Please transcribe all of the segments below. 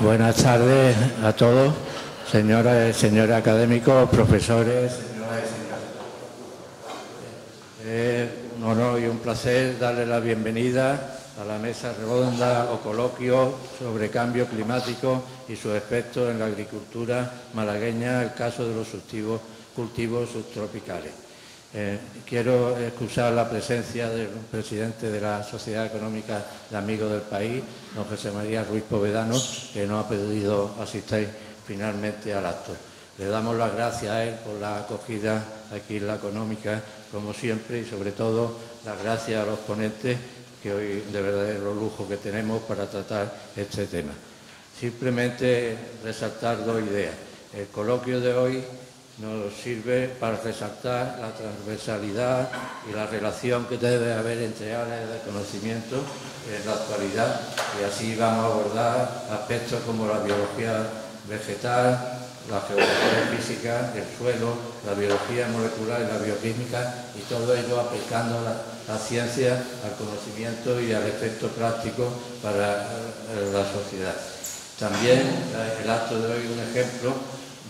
buenas tardes a todos, señoras y señores académicos, profesores, señoras y señores. Es un honor y un placer darle la bienvenida a la mesa redonda o coloquio sobre cambio climático y sus efectos en la agricultura malagueña, el caso de los cultivos subtropicales. Eh, quiero excusar la presencia del presidente de la Sociedad Económica de Amigos del País, don José María Ruiz Povedano, que no ha podido asistir finalmente al acto. Le damos las gracias a él por la acogida aquí en la económica, como siempre, y sobre todo las gracias a los ponentes, que hoy de verdadero lujo que tenemos para tratar este tema. Simplemente resaltar dos ideas. El coloquio de hoy nos sirve para resaltar la transversalidad y la relación que debe haber entre áreas de conocimiento en la actualidad y así vamos a abordar aspectos como la biología vegetal, la geografía física, el suelo, la biología molecular y la bioquímica y todo ello aplicando la, ciencia al conocimiento y al efecto práctico para eh, la sociedad. También eh, el acto de hoy es un ejemplo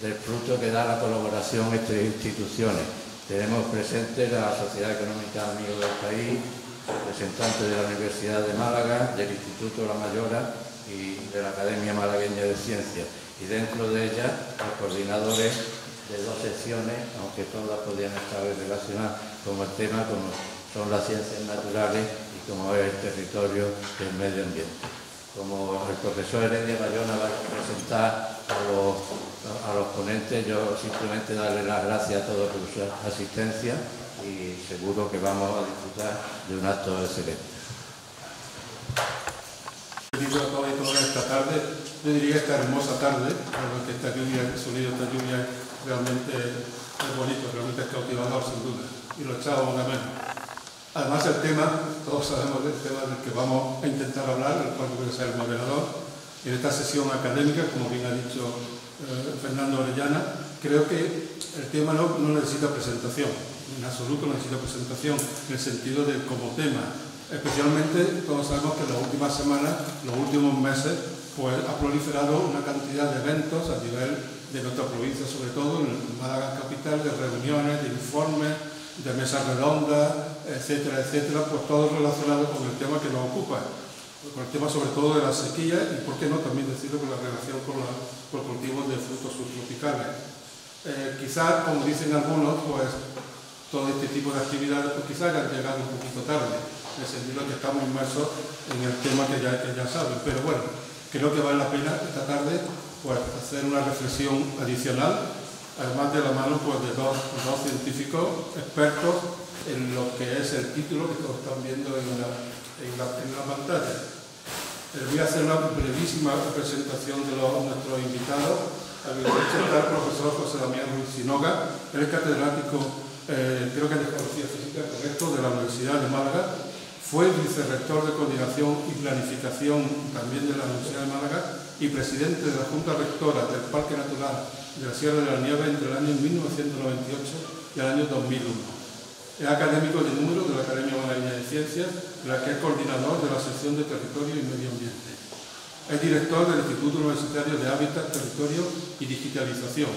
del fruto que da la colaboración entre instituciones. Tenemos presente la Sociedad Económica Amigos del País, representantes de la Universidad de Málaga, del Instituto La Mayora y de la Academia Malagueña de Ciencias. Y dentro de ella, los coordinadores de dos secciones, aunque todas podían estar relacionadas con el tema, como son las ciencias naturales y como es el territorio del medio ambiente como el profesor Heredia Bayona va a presentar a los, a los ponentes, yo simplemente darle las gracias a todos por su asistencia y seguro que vamos a disfrutar de un acto excelente. a todos y todas esta tarde, yo diría esta hermosa tarde, que esta lluvia, el sonido de esta lluvia realmente es bonito, realmente es cautivador sin duda, y lo echábamos de menos. Además el tema, todos sabemos del tema del que vamos a intentar hablar, el cual puede ser el moderador, en esta sesión académica, como bien ha dicho eh, Fernando Orellana, creo que el tema no, necesita presentación, en absoluto necesita presentación, en el sentido de como tema. Especialmente todos sabemos que en las últimas semanas, los últimos meses, pues ha proliferado una cantidad de eventos a nivel de nuestra provincia, sobre todo en Málaga Capital, de reuniones, de informes, de mesas redondas, etcétera, etcétera, pues todo relacionado con el tema que nos ocupa, con el tema sobre todo de la sequía y, por qué no, también decirlo con la relación con, los cultivos de frutos subtropicales. Eh, quizás, como dicen algunos, pues todo este tipo de actividades pues quizás hayan llegado un poquito tarde, en el sentido que estamos inmersos en el tema que ya, que saben, pero bueno, creo que vale la pena esta tarde pues, hacer una reflexión adicional, además de la mano pues, de dos, dos científicos expertos en lo que es el título que todos están viendo en la, en la, pantalla. Les voy a hacer una brevísima presentación de nuestros invitados. A mi está el profesor José Damián Ruiz Sinoga, él es catedrático, eh, creo que de Ecología Física, correcto, de la Universidad de Málaga. Fue vicerrector de Coordinación y Planificación también de la Universidad de Málaga y presidente de la Junta Rectora del Parque Natural de la Sierra de la Nieve entre el año 1998 y el año 2001. Es académico de número de la Academia Malagueña de Ciencias, la que es coordinador de la sección de Territorio y Medio Ambiente. Es director del Instituto Universitario de Hábitat, Territorio y Digitalización.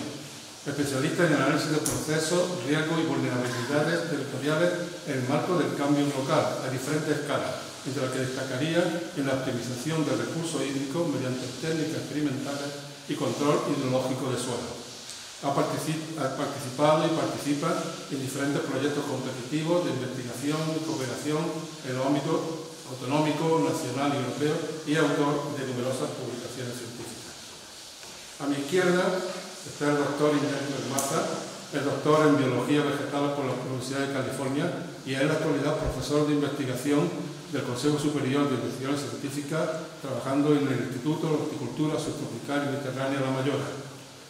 Especialista en análisis de procesos, riesgos y vulnerabilidades territoriales en el marco del cambio local a diferentes escalas, entre las que destacaría en la optimización del recurso hídrico mediante técnicas experimentales y control hidrológico de suelo. Ha participado y participa en diferentes proyectos competitivos de investigación y cooperación en los ámbitos autonómico, nacional y europeo y autor de numerosas publicaciones científicas. A mi izquierda está el doctor Ignacio Maza, el doctor en Biología Vegetal por la Universidad de California y es en la actualidad profesor de investigación del Consejo Superior de Investigación Científica, trabajando en el Instituto de Horticultura Subtropical y Mediterránea La Mayora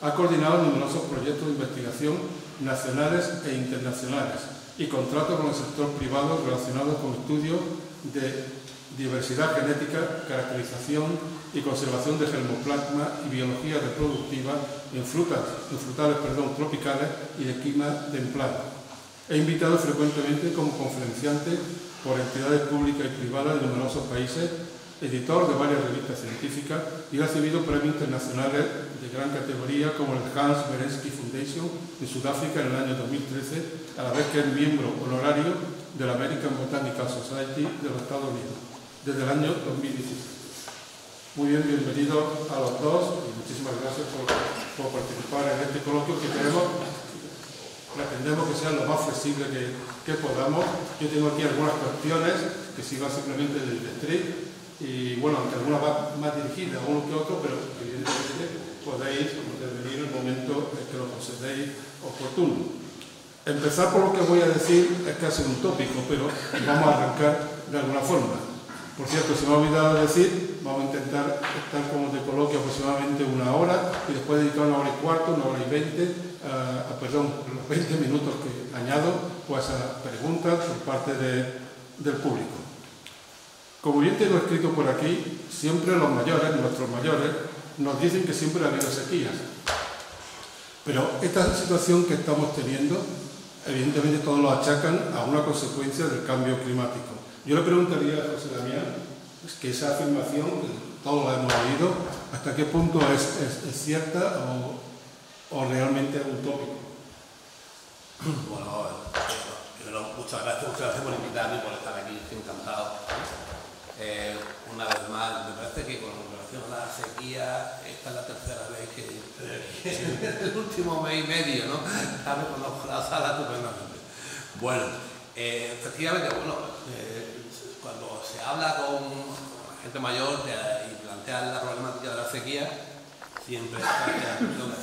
ha coordinado numerosos proyectos de investigación nacionales e internacionales y contratos con el sector privado relacionados con estudios de diversidad genética, caracterización y conservación de germoplasma y biología reproductiva en frutas, en frutales perdón, tropicales y de clima templado. He invitado frecuentemente como conferenciante por entidades públicas y privadas de numerosos países editor de varias revistas científicas y ha recibido premios internacionales de gran categoría como el Hans Berensky Foundation de Sudáfrica en el año 2013, a la vez que es miembro honorario de la American Botanical Society de los Estados Unidos desde el año 2017. Muy bien, bienvenidos a los dos y muchísimas gracias por, participar en este coloquio que queremos pretendemos que sea lo más flexible que, podamos. Yo tengo aquí algunas cuestiones que sigan simplemente del street y bueno, aunque algunas van más dirigidas a uno que otro, pero evidentemente podéis intervenir en el momento en que lo consideréis oportuno. Empezar por lo que voy a decir es casi un tópico, pero vamos a arrancar de alguna forma. Por cierto, se me ha olvidado decir, vamos a intentar estar como de coloquio aproximadamente una hora y después dedicar una hora y cuarto, una hora y veinte perdón, los 20 minutos que añado pues a preguntas por parte del público. Como bien tengo escrito por aquí, siempre los mayores, nuestros mayores, nos dicen que siempre ha habido sequías. Pero esta situación que estamos teniendo, evidentemente todos lo achacan a una consecuencia del cambio climático. Yo le preguntaría a José Damián que esa afirmación, todos la hemos oído, hasta qué punto es, cierta o, realmente es utópico? Bueno, primero, muchas gracias, muchas gracias por invitarme por estar aquí, estoy encantado. Eh, una vez más, me parece que con relación a la sequía, esta es la tercera vez que en el último mes y medio, ¿no? Ya me la sala estupendamente. Bueno, eh, efectivamente, bueno, eh, cuando se habla con, gente mayor y plantea la problemática de la sequía, siempre está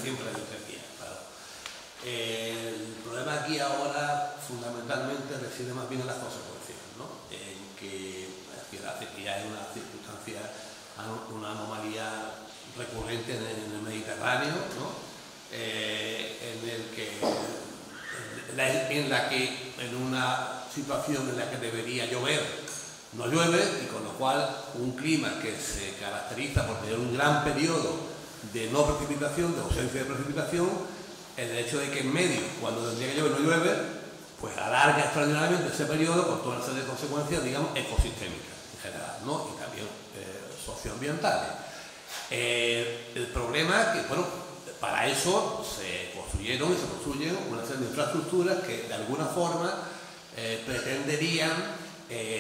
siempre hay sequía, claro. El problema aquí ahora fundamentalmente reside más bien en las consecuencias, ¿no? en que la sequía es una circunstancia, una anomalía recurrente en el, Mediterráneo, ¿no? eh, en el que que en una situación en la que debería llover no llueve y con lo cual un clima que se caracteriza por tener un gran periodo de no precipitación, de ausencia de precipitación, el hecho de que en medio, cuando tendría que llover, no llueve, pues alarga extraordinariamente ese periodo con toda una serie de consecuencias, digamos, ecosistémicas ¿no? Y también eh, socioambientales. Eh, el problema es que, bueno, para eso se construyeron y se construyen una serie de infraestructuras que de alguna forma eh, pretenderían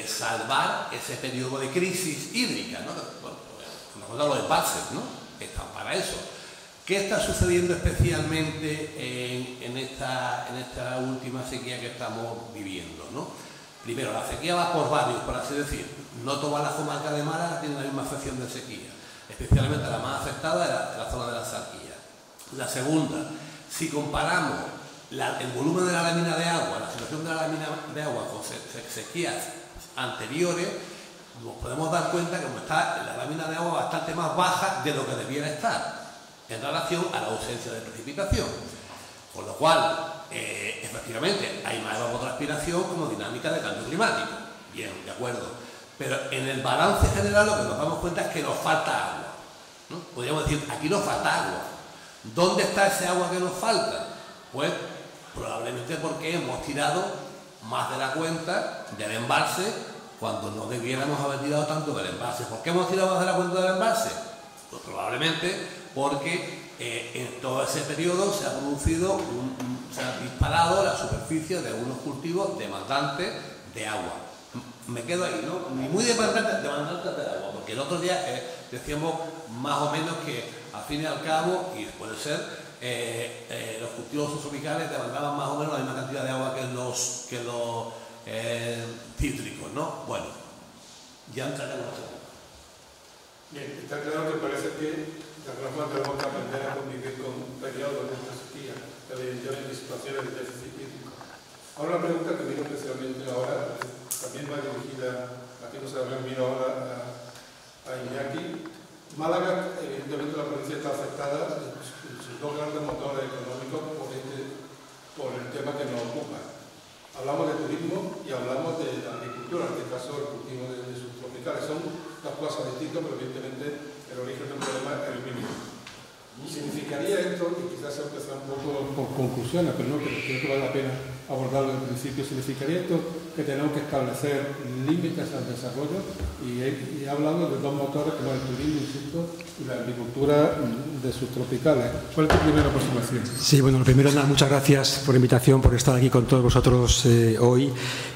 salvar ese periodo de crisis hídrica, ¿no? Bueno, pues, los embalses, ¿no? están para eso. ¿Qué está sucediendo especialmente en, esta, en esta última sequía que estamos viviendo? ¿no? Primero, la sequía va por varios, por así decir. No todas las comarcas de Mara tienen la misma afección de sequía. Especialmente la más afectada es la, zona de la Sarquía. La segunda, si comparamos el volumen de la lámina de agua, la situación de la lámina de agua con sequías anteriores, nos podemos dar cuenta que está la lámina de agua bastante más baja de lo que debiera estar en relación a la ausencia de precipitación. Con lo cual, eh, efectivamente, hay más evapotranspiración como dinámica de cambio climático. Bien, de acuerdo. Pero en el balance general lo que nos damos cuenta es que nos falta agua. Podríamos decir, aquí nos falta agua. ¿Dónde está ese agua que nos falta? Pues probablemente porque hemos tirado más de la cuenta del embalse cuando no debiéramos haber tirado tanto del embalse. ¿Por qué hemos tirado más de la cuenta del embalse? Pues probablemente porque eh, en todo ese periodo se ha producido, se ha disparado la superficie de unos cultivos demandantes de agua. Me quedo ahí, ¿no? Ni muy demandantes, demandantes de agua, porque el otro día eh, decíamos más o menos que al fin y al cabo, y puede ser, eh, los cultivos tropicales demandaban más o menos la misma cantidad de agua que los, que los eh, cítricos, ¿no? Bueno, ya entraremos en. Bien, está claro que parece que de alguna forma tenemos que aprender a convivir con periodos de sequía, evidentemente situaciones de déficit hídrico. Ahora la pregunta que viene especialmente ahora, también va dirigida, aquí no se habrá venido ahora a, Iñaki. Málaga, evidentemente la provincia está afectada en sus dos grandes motores económicos por, este, por el tema que nos ocupa hablamos de turismo y hablamos de agricultura, en este caso el cultivo de, de subtropicales. Son dos cosas distintas, pero evidentemente el origen del problema es el mismo. ¿Significaría esto, y quizás se un poco por conclusiones, pero no, pero creo que vale la pena abordarlo al principio, significaría esto que tenemos que establecer límites al desarrollo y he, hablado de dos motores como el turismo, y la agricultura de subtropicales. ¿Cuál es tu primera aproximación? Sí, bueno, lo primero, nada, muchas gracias por la invitación, por estar aquí con todos vosotros eh, hoy.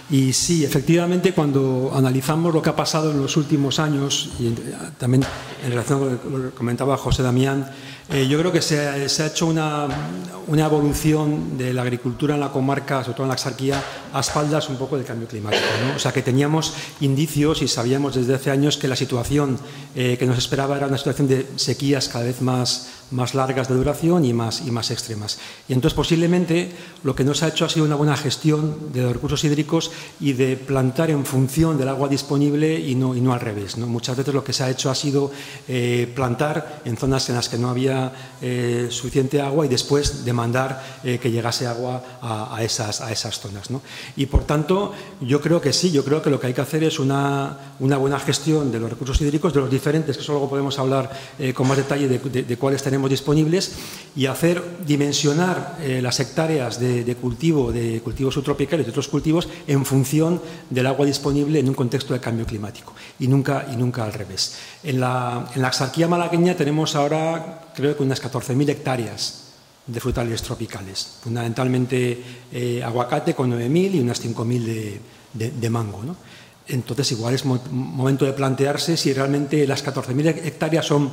Y sí, efectivamente, cuando analizamos lo que ha pasado en los últimos años, y también en relación con lo que comentaba José Damián, eh, yo creo que se, ha hecho una, evolución de la agricultura en la comarca, sobre todo en la Axarquía, a espaldas un poco del cambio climático. O sea, que teníamos indicios y sabíamos desde hace años que la situación eh, que nos esperaba era una situación de sequías cada vez más, más largas de duración y más, y más extremas. Y entonces posiblemente lo que nos ha hecho ha sido una buena gestión de los recursos hídricos y de plantar en función del agua disponible y no, y no al revés. ¿no? Muchas veces lo que se ha hecho ha sido eh, plantar en zonas en las que no había eh, suficiente agua y después demandar eh, que llegase agua a, esas, a esas zonas. ¿no? Y por tanto, yo creo que sí, yo creo que lo que hay que hacer es una, una buena gestión de los recursos hídricos, de los diferentes, que eso luego podemos hablar con más detalle de, de, de cuáles tenemos disponibles y hacer dimensionar eh, las hectáreas de, cultivo de cultivos subtropicales y otros cultivos en función del agua disponible en un contexto de cambio climático y nunca, y nunca al revés. En la, en la axarquía malagueña tenemos ahora creo que unas 14.000 hectáreas de frutales tropicales, fundamentalmente eh, aguacate con 9.000 y unas 5.000 de, de, mango. Entonces, igual es momento de plantearse si realmente las 14.000 hectáreas son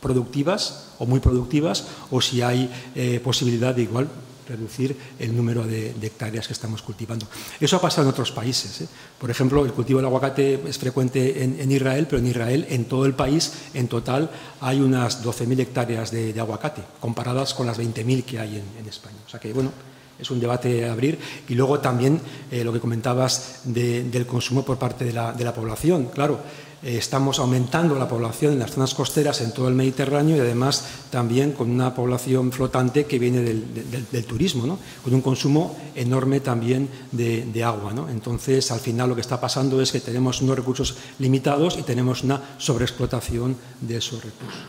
productivas o muy productivas o si hay eh, posibilidad de igual reducir el número de, hectáreas que estamos cultivando. Eso ha pasado en otros países. ¿eh? Por ejemplo, el cultivo del aguacate es frecuente en, Israel, pero en Israel, en todo el país, en total, hay unas 12.000 hectáreas de, aguacate, comparadas con las 20.000 que hay en, España. O sea que, bueno, es un debate a abrir. Y luego también eh, lo que comentabas del consumo por parte de la, población. Claro, estamos aumentando la población en las zonas costeras en todo el Mediterráneo y además también con una población flotante que viene del, turismo, con un consumo enorme también de, agua. Entonces, al final lo que está pasando es que tenemos unos recursos limitados y tenemos una sobreexplotación de esos recursos.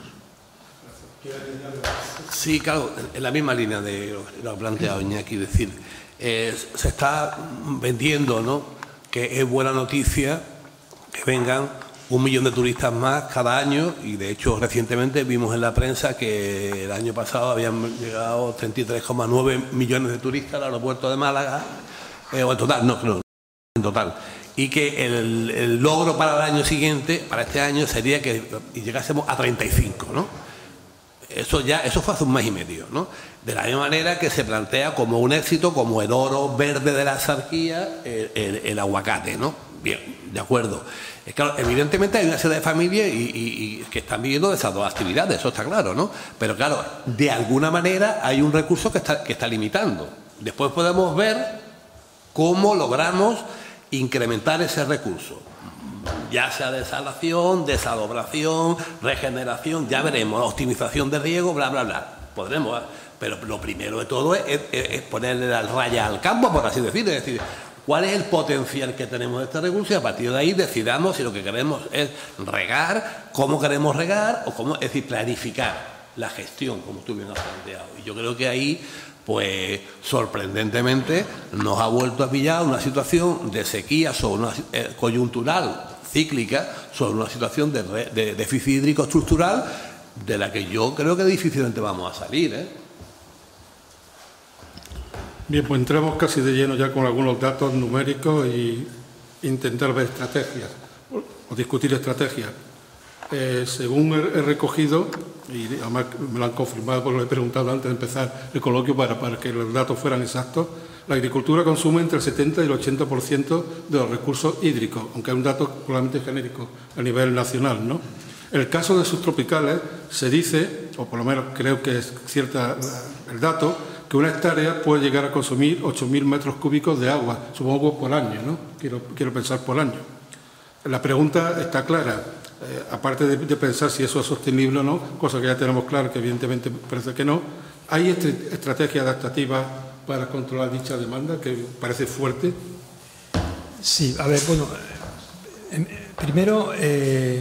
Sí, claro, en la misma línea de lo planteado Iñaki, decir, eh, se está vendiendo ¿no? que es buena noticia que vengan un millón de turistas más cada año y de hecho recientemente vimos en la prensa que el año pasado habían llegado 33,9 millones de turistas al aeropuerto de Málaga, eh, o en total, no, no, en total. Y que el, logro para el año siguiente, para este año, sería que llegásemos a 35, ¿no? Eso ya, eso fue hace un mes y medio, ¿no? De la misma manera que se plantea como un éxito, como el oro verde de la sarquía, el aguacate, ¿no? Bien, de acuerdo evidentemente hay una serie de familias y, que están viviendo esas dos actividades, eso está claro, ¿no? Pero claro, de alguna manera hay un recurso que está, que está limitando. Después podemos ver cómo logramos incrementar ese recurso, ya sea desalación, desadobración, regeneración, ya veremos, optimización de riego, bla, bla, bla. Podremos, pero lo primero de todo es, es ponerle la raya al campo, por así decirlo, es decir, cuál es el potencial que tenemos de este recurso y a partir de ahí decidamos si lo que queremos es regar, cómo queremos regar o cómo, es decir, planificar la gestión, como tú bien has planteado. Y yo creo que ahí, pues sorprendentemente, nos ha vuelto a pillar una situación de sequía sobre una eh, coyuntural cíclica, sobre una situación de, déficit hídrico estructural de la que yo creo que difícilmente vamos a salir. ¿eh? Bien, pues entramos casi de lleno ya con algunos datos numéricos y intentar ver estrategias o discutir estrategias. Eh, según he, recogido, y además me lo han confirmado porque lo he preguntado antes de empezar el coloquio para, para que los datos fueran exactos, la agricultura consume entre el 70 y el 80% de los recursos hídricos, aunque es un dato probablemente genérico a nivel nacional. ¿no? El caso de subtropicales se dice, o por lo menos creo que es cierta el dato, que una hectárea puede llegar a consumir 8.000 metros cúbicos de agua, supongo por año, ¿no? Quiero, quiero pensar por año. La pregunta está clara. Eh, aparte de, pensar si eso es sostenible o no, cosa que ya tenemos claro que evidentemente parece que no, ¿hay estrategias adaptativas para controlar dicha demanda que parece fuerte? Sí, a ver, bueno, eh, primero, eh,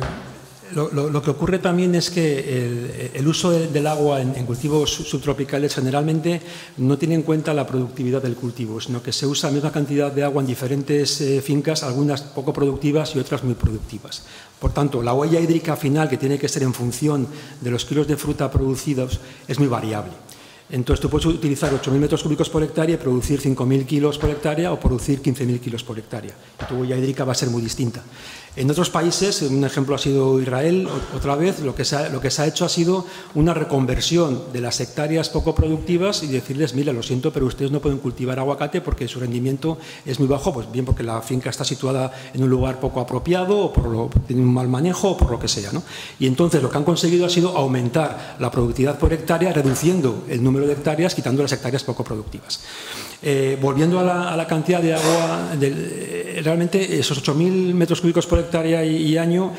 lo, que ocurre también es que el, uso del agua en, cultivos subtropicales generalmente no tiene en cuenta la productividad del cultivo, sino que se usa la misma cantidad de agua en diferentes eh, fincas, algunas poco productivas y otras muy productivas. Por tanto, la huella hídrica final, que tiene que ser en función de los kilos de fruta producidos, es muy variable. Entonces, tú puedes utilizar 8.000 metros cúbicos por hectárea y producir 5.000 kilos por hectárea o producir 15.000 kilos por hectárea. tu huella hídrica va a ser muy distinta. En otros países, un ejemplo ha sido Israel, otra vez, lo que, se ha, hecho ha sido una reconversión de las hectáreas poco productivas y decirles, mira, lo siento, pero ustedes no pueden cultivar aguacate porque su rendimiento es muy bajo, pues bien porque la finca está situada en un lugar poco apropiado o por lo, tiene un mal manejo o por lo que sea. ¿no? Y entonces lo que han conseguido ha sido aumentar la productividad por hectárea, reduciendo el número de hectáreas, quitando las hectáreas poco productivas. Eh, volviendo a la, cantidad de agua, eh, realmente esos 8.000 metros cúbicos por hectárea y, año,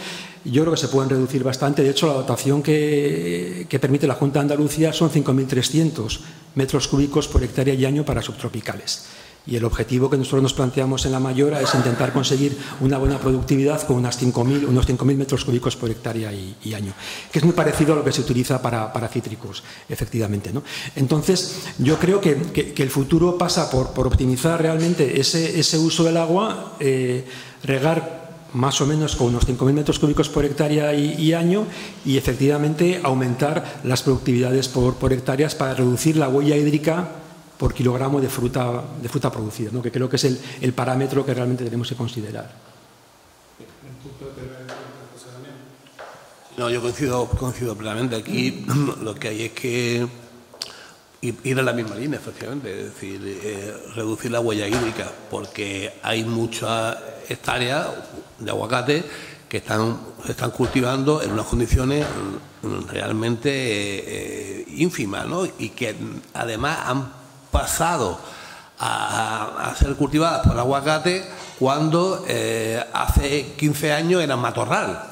yo creo que se pueden reducir bastante. De hecho, la dotación que, que permite la Junta de Andalucía son 5.300 metros cúbicos por hectárea y año para subtropicales. Y el objetivo que nosotros nos planteamos en la Mayora es intentar conseguir una buena productividad con unas 5.000, unos 5.000 metros cúbicos por hectárea y, año, que es muy parecido a lo que se utiliza para, cítricos, efectivamente. ¿no? Entonces, yo creo que, el futuro pasa por, optimizar realmente ese, uso del agua, eh, regar más o menos con unos 5.000 metros cúbicos por hectárea y, año y efectivamente aumentar las productividades por, por hectáreas para reducir la huella hídrica por kilogramo de fruta, de fruta producida, ¿no? que creo que es el, el parámetro que realmente tenemos que considerar. No, yo coincido, plenamente. Aquí lo que hay es que ir en la misma línea, efectivamente, es decir, eh, reducir la huella hídrica, porque hay muchas hectáreas de aguacate que están, están cultivando en unas condiciones realmente eh, ínfimas, ¿no? Y que además han pasado a, ser cultivadas por aguacate cuando eh, hace 15 años eran matorral.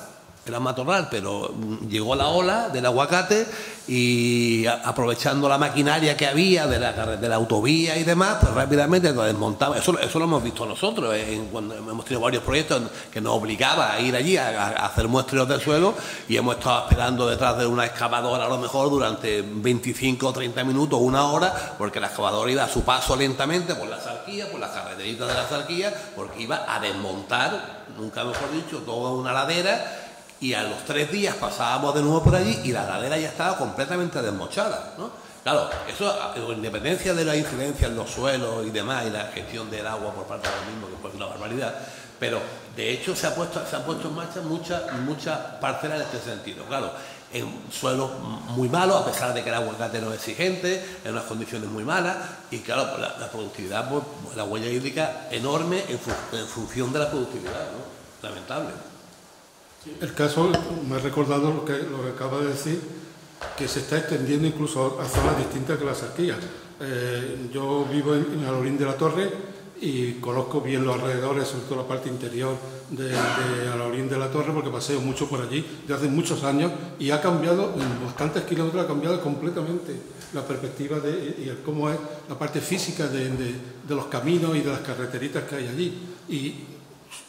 Eran matorral, pero llegó la ola del aguacate y aprovechando la maquinaria que había de la, de la autovía y demás, pues rápidamente lo desmontaba. Eso, eso lo hemos visto nosotros, cuando hemos tenido varios proyectos que nos obligaba a ir allí a, hacer muestreos del suelo y hemos estado esperando detrás de una excavadora a lo mejor durante 25 o 30 minutos, una hora, porque la excavadora iba a su paso lentamente por la zarquía, por las carreteritas de la zarquía, porque iba a desmontar, nunca mejor dicho, toda una ladera y a los tres días pasábamos de nuevo por allí y la ladera ya estaba completamente desmochada. ¿no? Claro, eso, con independencia de la incidencia en los suelos y demás, y la gestión del agua por parte de los mismos, que fue una barbaridad, pero de hecho se, ha puesto, se han puesto en marcha muchas muchas parcelas en este sentido. Claro, en suelos muy malos, a pesar de que el aguacate no es exigente, en unas condiciones muy malas, y claro, pues la, productividad, pues, la huella hídrica enorme en, en función de la productividad, ¿no? Lamentable. El caso, me ha recordado lo que, lo que acaba de decir, que se está extendiendo incluso a zonas distintas que las arquillas. Eh, yo vivo en, Alorín de la Torre y conozco bien los alrededores, sobre todo la parte interior de, de Alorín de la Torre, porque paseo mucho por allí desde hace muchos años y ha cambiado, en bastantes kilómetros, ha cambiado completamente la perspectiva de y cómo es la parte física de, de, de los caminos y de las carreteritas que hay allí. Y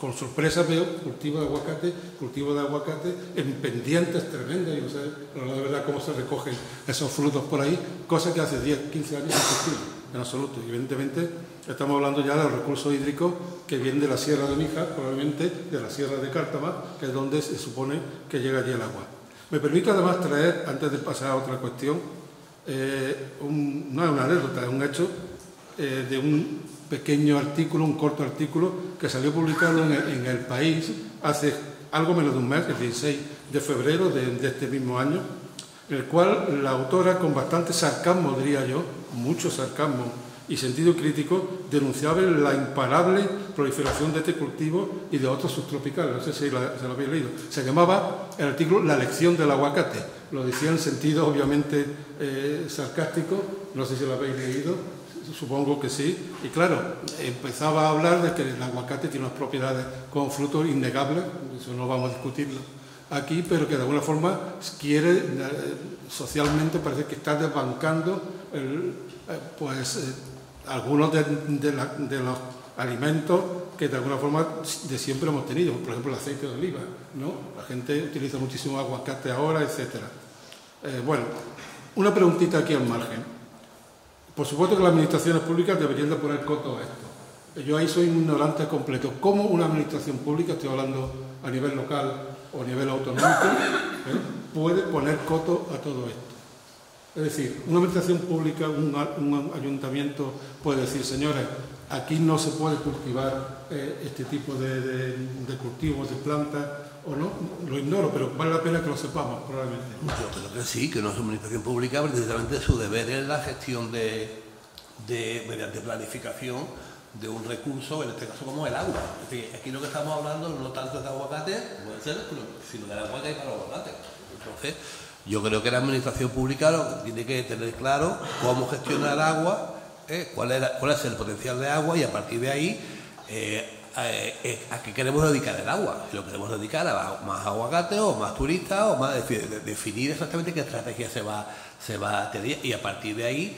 con sorpresa veo cultivo de aguacate, cultivo de aguacate en pendientes tremendas, y no sé la verdad cómo se recogen esos frutos por ahí, cosa que hace 10, 15 años no existía en absoluto. Evidentemente estamos hablando ya del recurso hídrico que viene de la Sierra de Mijas, probablemente de la Sierra de Cártama, que es donde se supone que llega allí el agua. Me permito además traer, antes de pasar a otra cuestión, eh, no es una anécdota, es un hecho eh, de un pequeño artículo, un corto artículo que salió publicado en el, País hace algo menos de un mes, el 16 de febrero de, este mismo año, el cual la autora, con bastante sarcasmo, diría yo, mucho sarcasmo y sentido crítico, denunciaba la imparable proliferación de este cultivo y de otros subtropicales. No sé si se lo habéis leído. Se llamaba el artículo La lección del aguacate. Lo decía en sentido obviamente eh, sarcástico, no sé si lo habéis leído, Supongo que sí. Y claro, empezaba a hablar de que el aguacate tiene unas propiedades como fruto innegables, eso no vamos a discutirlo aquí, pero que de alguna forma quiere, eh, socialmente parece que está desbancando eh, pues, eh, algunos de, los alimentos que de alguna forma de siempre hemos tenido, por ejemplo el aceite de oliva, ¿no? La gente utiliza muchísimo aguacate ahora. Eh, bueno, una preguntita aquí al margen. Por supuesto que las administraciones públicas deberían de poner coto a esto. Yo ahí soy un ignorante completo. ¿Cómo una administración pública, estoy hablando a nivel local o a nivel autonómico, ¿eh? puede poner coto a todo esto? Es decir, una administración pública, un, ayuntamiento puede decir, señores, aquí no se puede cultivar eh, este tipo de, cultivos, de plantas, o no, lo ignoro, pero vale la pena que lo sepamos, probablemente. Yo creo que sí, que una administración pública, precisamente su deber es la gestión de, mediante planificación de un recurso, en este caso como el agua. Es decir, aquí lo que estamos hablando no tanto de aguacate, puede ser, sino del agua que hay para aguacate. Entonces, yo creo que la administración pública tiene que tener claro cómo gestionar agua, eh, cuál, es, cuál, es, el potencial de agua y a partir de ahí eh, eh, a qué queremos dedicar el agua. Lo queremos dedicar a más aguacate o más turistas o más definir exactamente qué estrategia se va, se va a tener y a partir de ahí,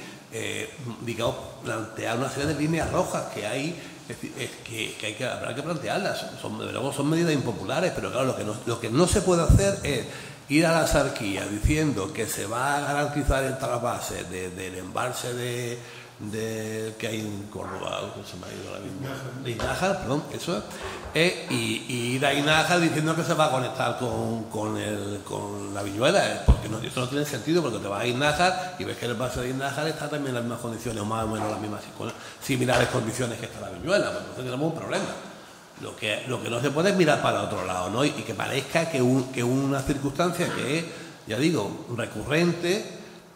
digamos, plantear una serie de líneas rojas que hay es, que, hay que habrá que plantearlas. Son, son medidas impopulares, pero claro, lo que, no, lo que no se puede hacer es ir a la sarquía diciendo que se va a garantizar el trasvase del embalse de, que hay en Córdoba, se me ha ido la misma, de Inájar, perdón, eso es, y, ir a Inájar diciendo que se va a conectar con, con, el, con la viñuela, porque no, eso no tiene sentido, porque te vas a Inájar y ves que el embalse de Inájar está también en las mismas condiciones, o más o menos las mismas, similares condiciones que está la viñuela, pues entonces tenemos un problema. Lo que, lo que no se puede es mirar para otro lado, ¿no? Y, que parezca que, que una circunstancia que es, ya digo, recurrente,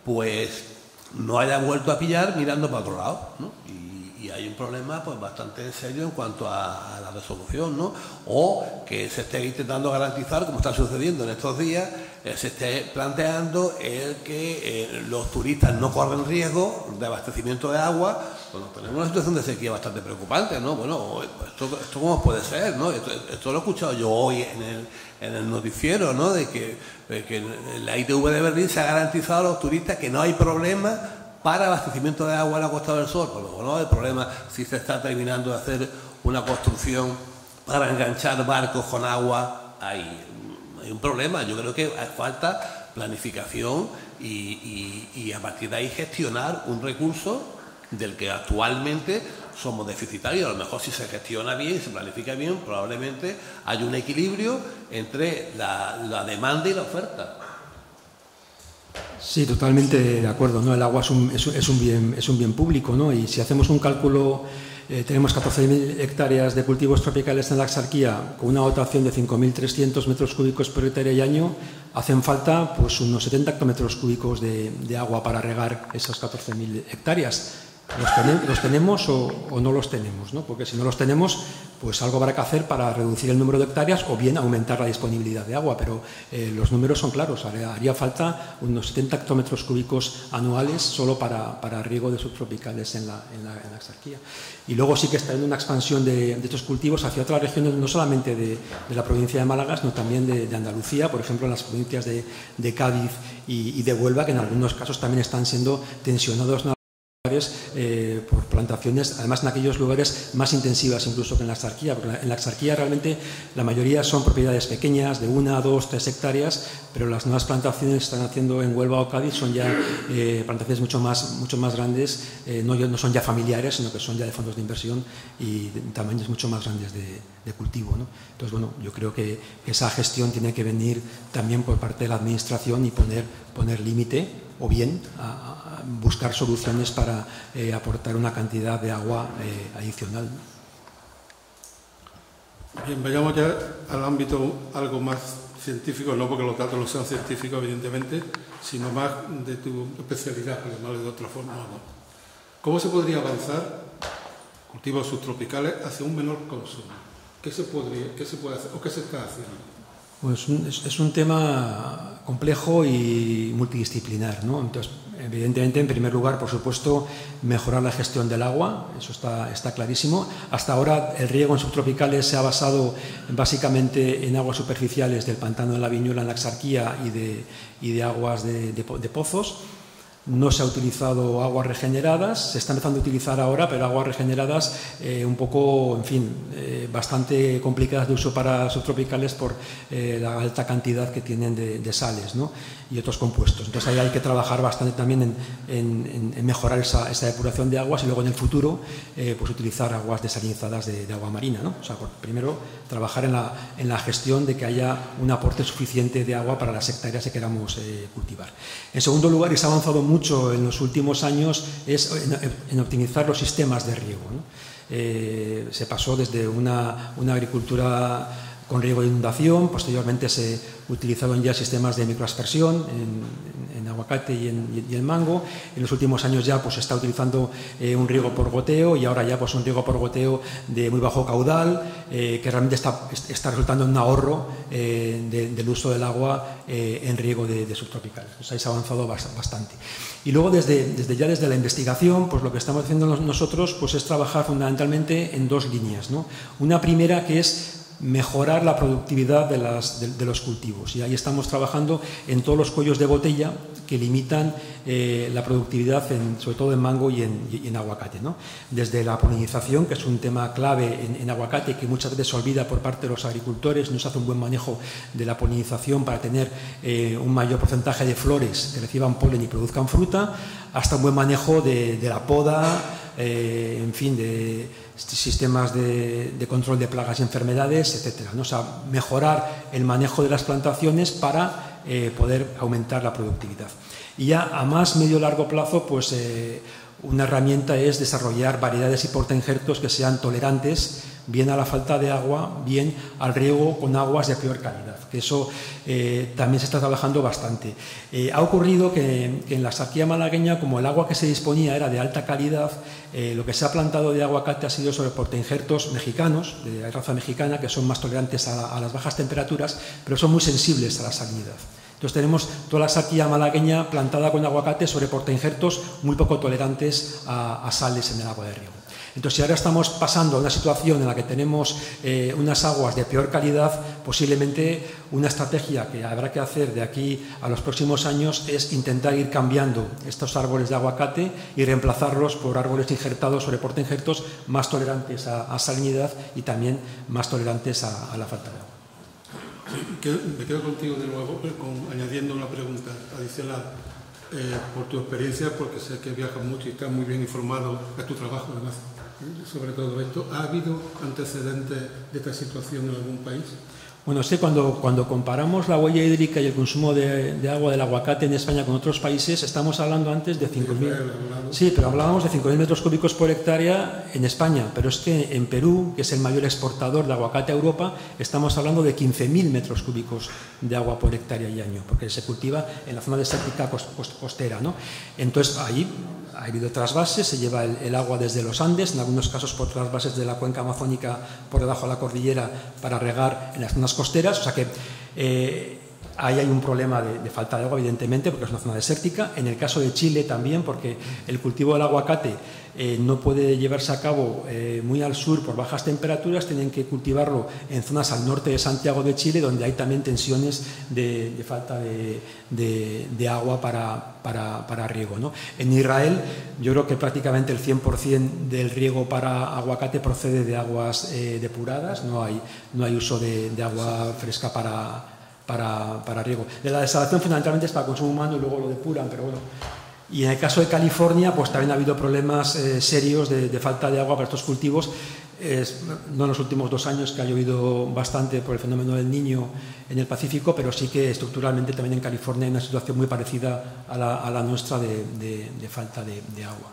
pues no haya vuelto a pillar mirando para otro lado, ¿no? Y, hay un problema pues bastante serio en cuanto a, la resolución, ¿no? O que se esté intentando garantizar, como está sucediendo en estos días, eh, se esté planteando el que eh, los turistas no corren riesgo de abastecimiento de agua bueno, tenemos una situación de sequía bastante preocupante, ¿no? Bueno, esto, esto cómo puede ser, ¿no? Esto, lo he escuchado yo hoy en el, en noticiero, ¿no? De que, que la ITV de Berlín se ha garantizado a los turistas que no hay problema para abastecimiento de agua en la Costa del Sol. Pues no hay problema si se está terminando de hacer una construcción para enganchar barcos con agua. Hay, hay un problema. Yo creo que falta planificación y, y a partir de ahí gestionar un recurso del que actualmente somos deficitarios. A lo mejor si se gestiona bien y se planifica bien, probablemente hay un equilibrio entre la, demanda y la oferta. Sí, totalmente de acuerdo. ¿no? El agua es un, es un, bien, es un bien público ¿no? y si hacemos un cálculo, eh, tenemos 14.000 hectáreas de cultivos tropicales en la Axarquía con una dotación de 5.300 metros cúbicos por hectárea y año, hacen falta pues, unos 70 hectómetros cúbicos de, de agua para regar esas 14.000 hectáreas los, tenemos o, no los tenemos, ¿no? porque si no los tenemos, pues algo habrá que hacer para reducir el número de hectáreas o bien aumentar la disponibilidad de agua, pero eh, los números son claros, haría, falta unos 70 hectómetros cúbicos anuales solo para, riego de subtropicales en la, en, la, Y luego sí que está en una expansión de, estos cultivos hacia otras regiones, no solamente de, la provincia de Málaga, sino también de, Andalucía, por ejemplo, en las provincias de, Cádiz y, y de Huelva, que en algunos casos también están siendo tensionados eh, por plantaciones, además en aquellos lugares más intensivas incluso que en la exarquía, porque en la exarquía realmente la mayoría son propiedades pequeñas, de una, dos, tres hectáreas, pero las nuevas plantaciones que están haciendo en Huelva o Cádiz son ya eh, plantaciones mucho más, mucho más grandes, eh, no, no, son ya familiares, sino que son ya de fondos de inversión y de tamaños mucho más grandes de, cultivo. Entonces, bueno, yo creo que esa gestión tiene que venir también por parte de la Administración y poner, poner límite o bien a buscar soluciones para eh, aportar una cantidad de agua eh, adicional. Bien, vayamos ya al ámbito algo más científico, no porque los datos no sean científicos, evidentemente, sino más de tu especialidad, por llamarlo de otra forma. ¿Cómo se podría avanzar cultivos subtropicales hacia un menor consumo? ¿Qué se, podría, qué se puede hacer o qué se está haciendo? Pues es, un tema complejo y multidisciplinar. ¿no? Entonces, Evidentemente, en primer lugar, por supuesto, mejorar la gestión del agua, eso está, está, clarísimo. Hasta ahora el riego en subtropicales se ha basado básicamente en aguas superficiales del pantano de la Viñuela en la Axarquía y de, y de aguas de, pozos. No se ha utilizado aguas regeneradas, se está empezando a utilizar ahora, pero aguas regeneradas eh, un poco, en fin, eh, bastante complicadas de uso para subtropicales por eh, la alta cantidad que tienen de, sales y otros compuestos. Entonces ahí hay que trabajar bastante también en, mejorar esa, depuración de aguas y luego en el futuro pues utilizar aguas desalinizadas de, agua marina. ¿no? O sea, primero trabajar en la, en la, gestión de que haya un aporte suficiente de agua para las hectáreas que queramos cultivar. En segundo lugar, se ha avanzado mucho mucho en los últimos años es en, optimizar los sistemas de riego. Eh, se pasó desde una, una agricultura con riego de inundación, posteriormente se utilizaron ya sistemas de microaspersión en, en aguacate y y mango. En los últimos años ya pues, se está utilizando eh, un riego por goteo y ahora ya pues, un riego por goteo de muy bajo caudal, eh, que realmente está, está, resultando en un ahorro eh, del uso del agua en riego de, de subtropicales. Pues ahí se ha avanzado bastante. Y luego desde, desde, ya desde la investigación, pues lo que estamos haciendo nosotros pues, es trabajar fundamentalmente en dos líneas. ¿no? Una primera que es mejorar la productividad de, los cultivos. Y ahí estamos trabajando en todos los cuellos de botella que limitan eh, la productividad, sobre todo en mango y en, aguacate. Desde la polinización, que es un tema clave en, aguacate que muchas veces se olvida por parte de los agricultores, no se hace un buen manejo de la polinización para tener eh, un mayor porcentaje de flores que reciban polen y produzcan fruta, hasta un buen manejo de, la poda, eh, en fin, de sistemas de, control de plagas y enfermedades, etcétera. ¿no? O sea, mejorar el manejo de las plantaciones para eh, poder aumentar la productividad. Y ya a más medio largo plazo, pues eh, una herramienta es desarrollar variedades y portainjertos que sean tolerantes bien a la falta de agua, bien al riego con aguas de peor calidad, que eso eh, también se está trabajando bastante. Eh, ha ocurrido que, en la saquía malagueña, como el agua que se disponía era de alta calidad, eh, lo que se ha plantado de aguacate ha sido sobre portainjertos mexicanos, de raza mexicana, que son más tolerantes a, las bajas temperaturas, pero son muy sensibles a la salinidad. Entonces tenemos toda la saquía malagueña plantada con aguacate sobre portainjertos muy poco tolerantes a sales en el agua de riego. Entonces, si ahora estamos pasando a una situación en la que tenemos eh, unas aguas de peor calidad, posiblemente una estrategia que habrá que hacer de aquí a los próximos años es intentar ir cambiando estos árboles de aguacate y reemplazarlos por árboles injertados sobre injertos más tolerantes a, salinidad y también más tolerantes a, la falta de agua. me quedo contigo de nuevo añadiendo una pregunta adicional. Eh, por tu experiencia, porque sé que viajas mucho y estás muy bien informado, de tu trabajo además sobre todo esto. ¿Ha habido antecedentes de esta situación en algún país? Bueno, sí, cuando, cuando comparamos la huella hídrica y el consumo de, agua del aguacate en España con otros países, estamos hablando antes de 5.000... Sí, pero hablábamos de 5.000 metros cúbicos por hectárea en España, pero es que en Perú, que es el mayor exportador de aguacate a Europa, estamos hablando de 15.000 metros cúbicos de agua por hectárea y año, porque se cultiva en la zona desértica costera. ¿no? Entonces, ahí ha habido trasvases, se lleva el, agua desde los Andes, en algunos casos por trasvases de la cuenca amazónica por debajo de la cordillera para regar en las zonas costeras, o sea que eh, Ahí hay un problema de, falta de agua, evidentemente, porque es una zona desértica. En el caso de Chile también, porque el cultivo del aguacate eh, no puede llevarse a cabo eh, muy al sur por bajas temperaturas, tienen que cultivarlo en zonas al norte de Santiago de Chile, donde hay también tensiones de, falta de, agua para, riego. En Israel, yo creo que prácticamente el 100% del riego para aguacate procede de aguas eh, depuradas, no hay, no hay uso de agua fresca para para, para riego. La desalación fundamentalmente es para consumo humano y luego lo depuran, pero bueno. Y en el caso de California, pues también ha habido problemas eh, serios de, falta de agua para estos cultivos. no en los últimos dos años, que ha llovido bastante por el fenómeno del niño en el Pacífico, pero sí que estructuralmente también en California hay una situación muy parecida a la, nuestra de, falta de, agua.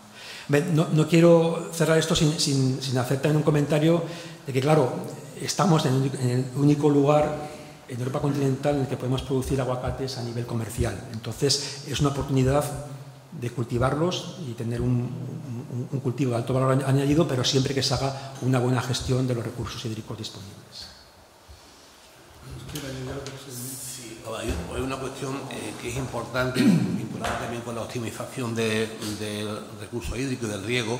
No, no, quiero cerrar esto sin, sin, sin hacer también un comentario de que, claro, estamos en el único lugar en Europa continental en el que podemos producir aguacates a nivel comercial. Entonces, es una oportunidad de cultivarlos y tener un, cultivo de alto valor añadido, pero siempre que se haga una buena gestión de los recursos hídricos disponibles. Sí, hay una cuestión eh, que es importante, vinculada también con la optimización del recurso hídrico y del riego,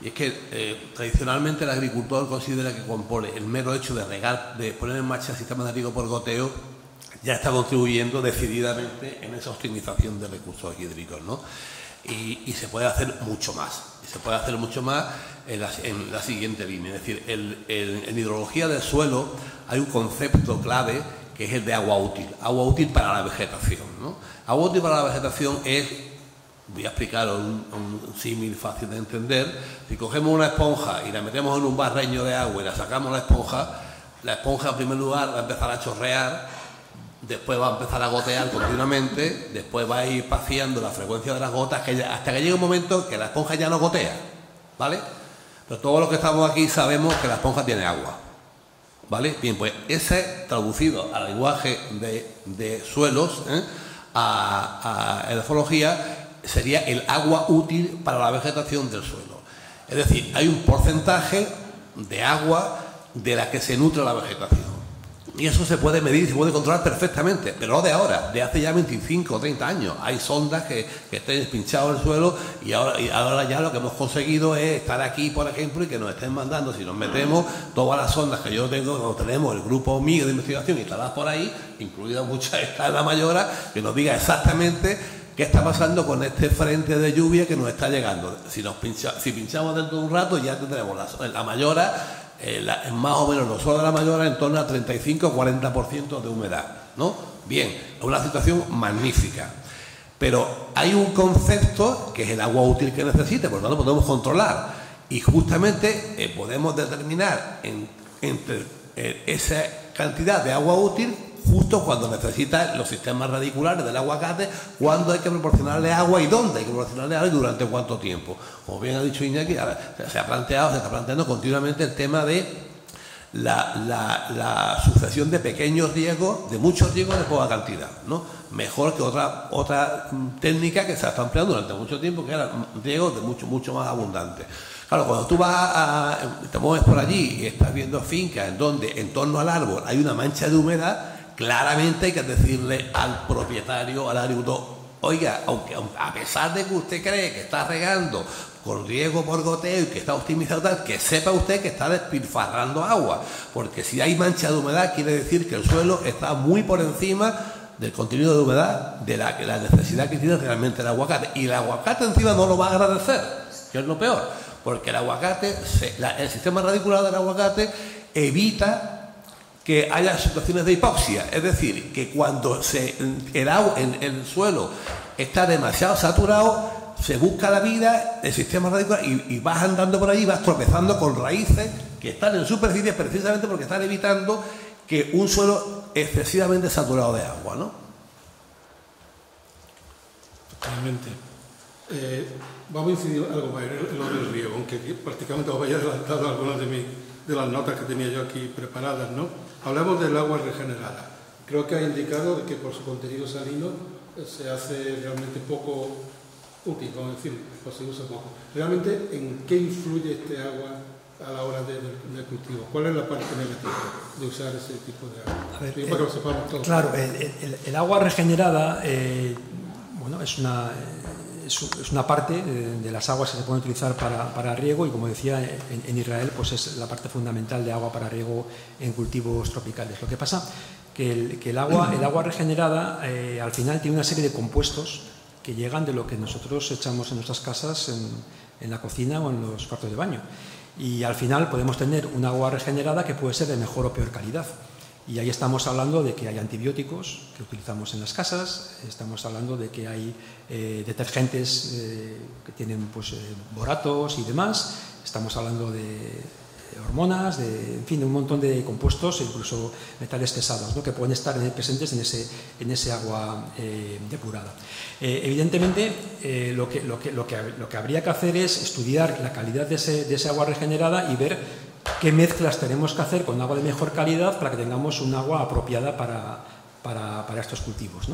y es que eh, tradicionalmente el agricultor considera que compone el mero hecho de regar, de poner en marcha el sistema de riego por goteo, ya está contribuyendo decididamente en esa optimización de recursos hídricos. ¿no? y, se puede hacer mucho más. se puede hacer mucho más en la, siguiente línea. Es decir, en hidrología del suelo hay un concepto clave que es el de agua útil, agua útil para la vegetación. Agua útil para la vegetación es, voy a explicar un, un símil fácil de entender, si cogemos una esponja y la metemos en un barreño de agua y la sacamos la esponja, la esponja en primer lugar va a empezar a chorrear, después va a empezar a gotear continuamente, después va a ir paseando la frecuencia de las gotas hasta que llegue un momento que la esponja ya no gotea, ¿vale? Pero todos los que estamos aquí sabemos que la esponja tiene agua. ¿Vale? Bien, pues ese traducido al lenguaje de, suelos, ¿eh? a, a edafología, sería el agua útil para la vegetación del suelo. Es decir, hay un porcentaje de agua de la que se nutre la vegetación. Y eso se puede medir y se puede controlar perfectamente, pero de ahora, de hace ya 25 o 30 años. Hay sondas que, estén pinchados el suelo y ahora, y ahora ya lo que hemos conseguido es estar aquí, por ejemplo, y que nos estén mandando, si nos metemos, todas las sondas que yo tengo, tenemos el grupo mío de investigación instaladas por ahí, incluida muchas esta en la mayora, que nos diga exactamente qué está pasando con este frente de lluvia que nos está llegando. Si pinchamos dentro de un rato, ya tendremos la, la mayora eh, más o menos los suelos de la mayora en torno al 35 40% de humedad. ¿no? Bien, una situación magnífica. Pero hay un concepto que es el agua útil que necesite, por lo tanto podemos controlar. Y justamente eh, podemos determinar entre eh, esa cantidad de agua útil justo cuando necesita los sistemas radiculares del aguacate, cuándo hay que proporcionarle agua y dónde hay que proporcionarle agua y durante cuánto tiempo. Como bien ha dicho Iñaki, se ha planteado, se está planteando continuamente el tema de la, sucesión de pequeños riegos, de muchos riegos de poca cantidad, ¿no? Mejor que otra, otra técnica que se ha estado empleando durante mucho tiempo, que eran riegos de mucho, mucho más abundantes. Claro, cuando tú vas a, te mueves por allí y estás viendo fincas en donde en torno al árbol hay una mancha de humedad, claramente hay que decirle al propietario, al agricultor, oiga, aunque a pesar de que usted cree que está regando con riego por goteo y que está optimizado tal, que sepa usted que está despilfarrando agua, porque si hay mancha de humedad quiere decir que el suelo está muy por encima del contenido de humedad, de la, la necesidad que tiene realmente el aguacate. Y el aguacate encima no lo va a agradecer, que es lo peor, porque el aguacate, el sistema radicular del aguacate evita que haya situaciones de hipoxia, es decir, que cuando el, agua, en el suelo está demasiado saturado, se busca la vida, el sistema radicular y, vas andando por allí, vas tropezando con raíces que están en superficie precisamente porque están evitando que un suelo excesivamente saturado de agua, ¿no? Totalmente. Eh, vamos a incidir algo más lo del riego, aunque prácticamente os haya adelantado algunas de, de las notas que tenía yo aquí preparadas, ¿no? Hablamos del agua regenerada. Creo que ha indicado que por su contenido salino eh, se hace realmente poco útil, vamos a decir, o se usa poco. Realmente, ¿en qué influye este agua a la hora del de, cultivo? ¿Cuál es la parte negativa de usar ese tipo de agua? para que lo sepamos todos. Claro, el, agua regenerada eh, bueno, es una es, una parte de, las aguas que se pueden utilizar para, riego y, como decía, en, Israel pues es la parte fundamental de agua para riego en cultivos tropicales. Lo que pasa que que el, agua, el agua regenerada eh, al final tiene una serie de compuestos que llegan de lo que nosotros echamos en nuestras casas, en, en la cocina o en los cuartos de baño. Y al final podemos tener un agua regenerada que puede ser de mejor o peor calidad. Y ahí estamos hablando de que hay antibióticos que utilizamos en las casas, estamos hablando de que hay eh, detergentes eh, que tienen pues, eh, boratos y demás, estamos hablando de hormonas, de, en fin, de un montón de compuestos, incluso metales pesados, ¿no? que pueden estar presentes en ese, en ese agua depurada. evidentemente, lo, que, lo, que, lo, que, lo, que, habría que hacer es estudiar la calidad de ese, de ese agua regenerada y ver qué mezclas tenemos que hacer con agua de mejor calidad para que tengamos un agua apropiada para, para, estos cultivos.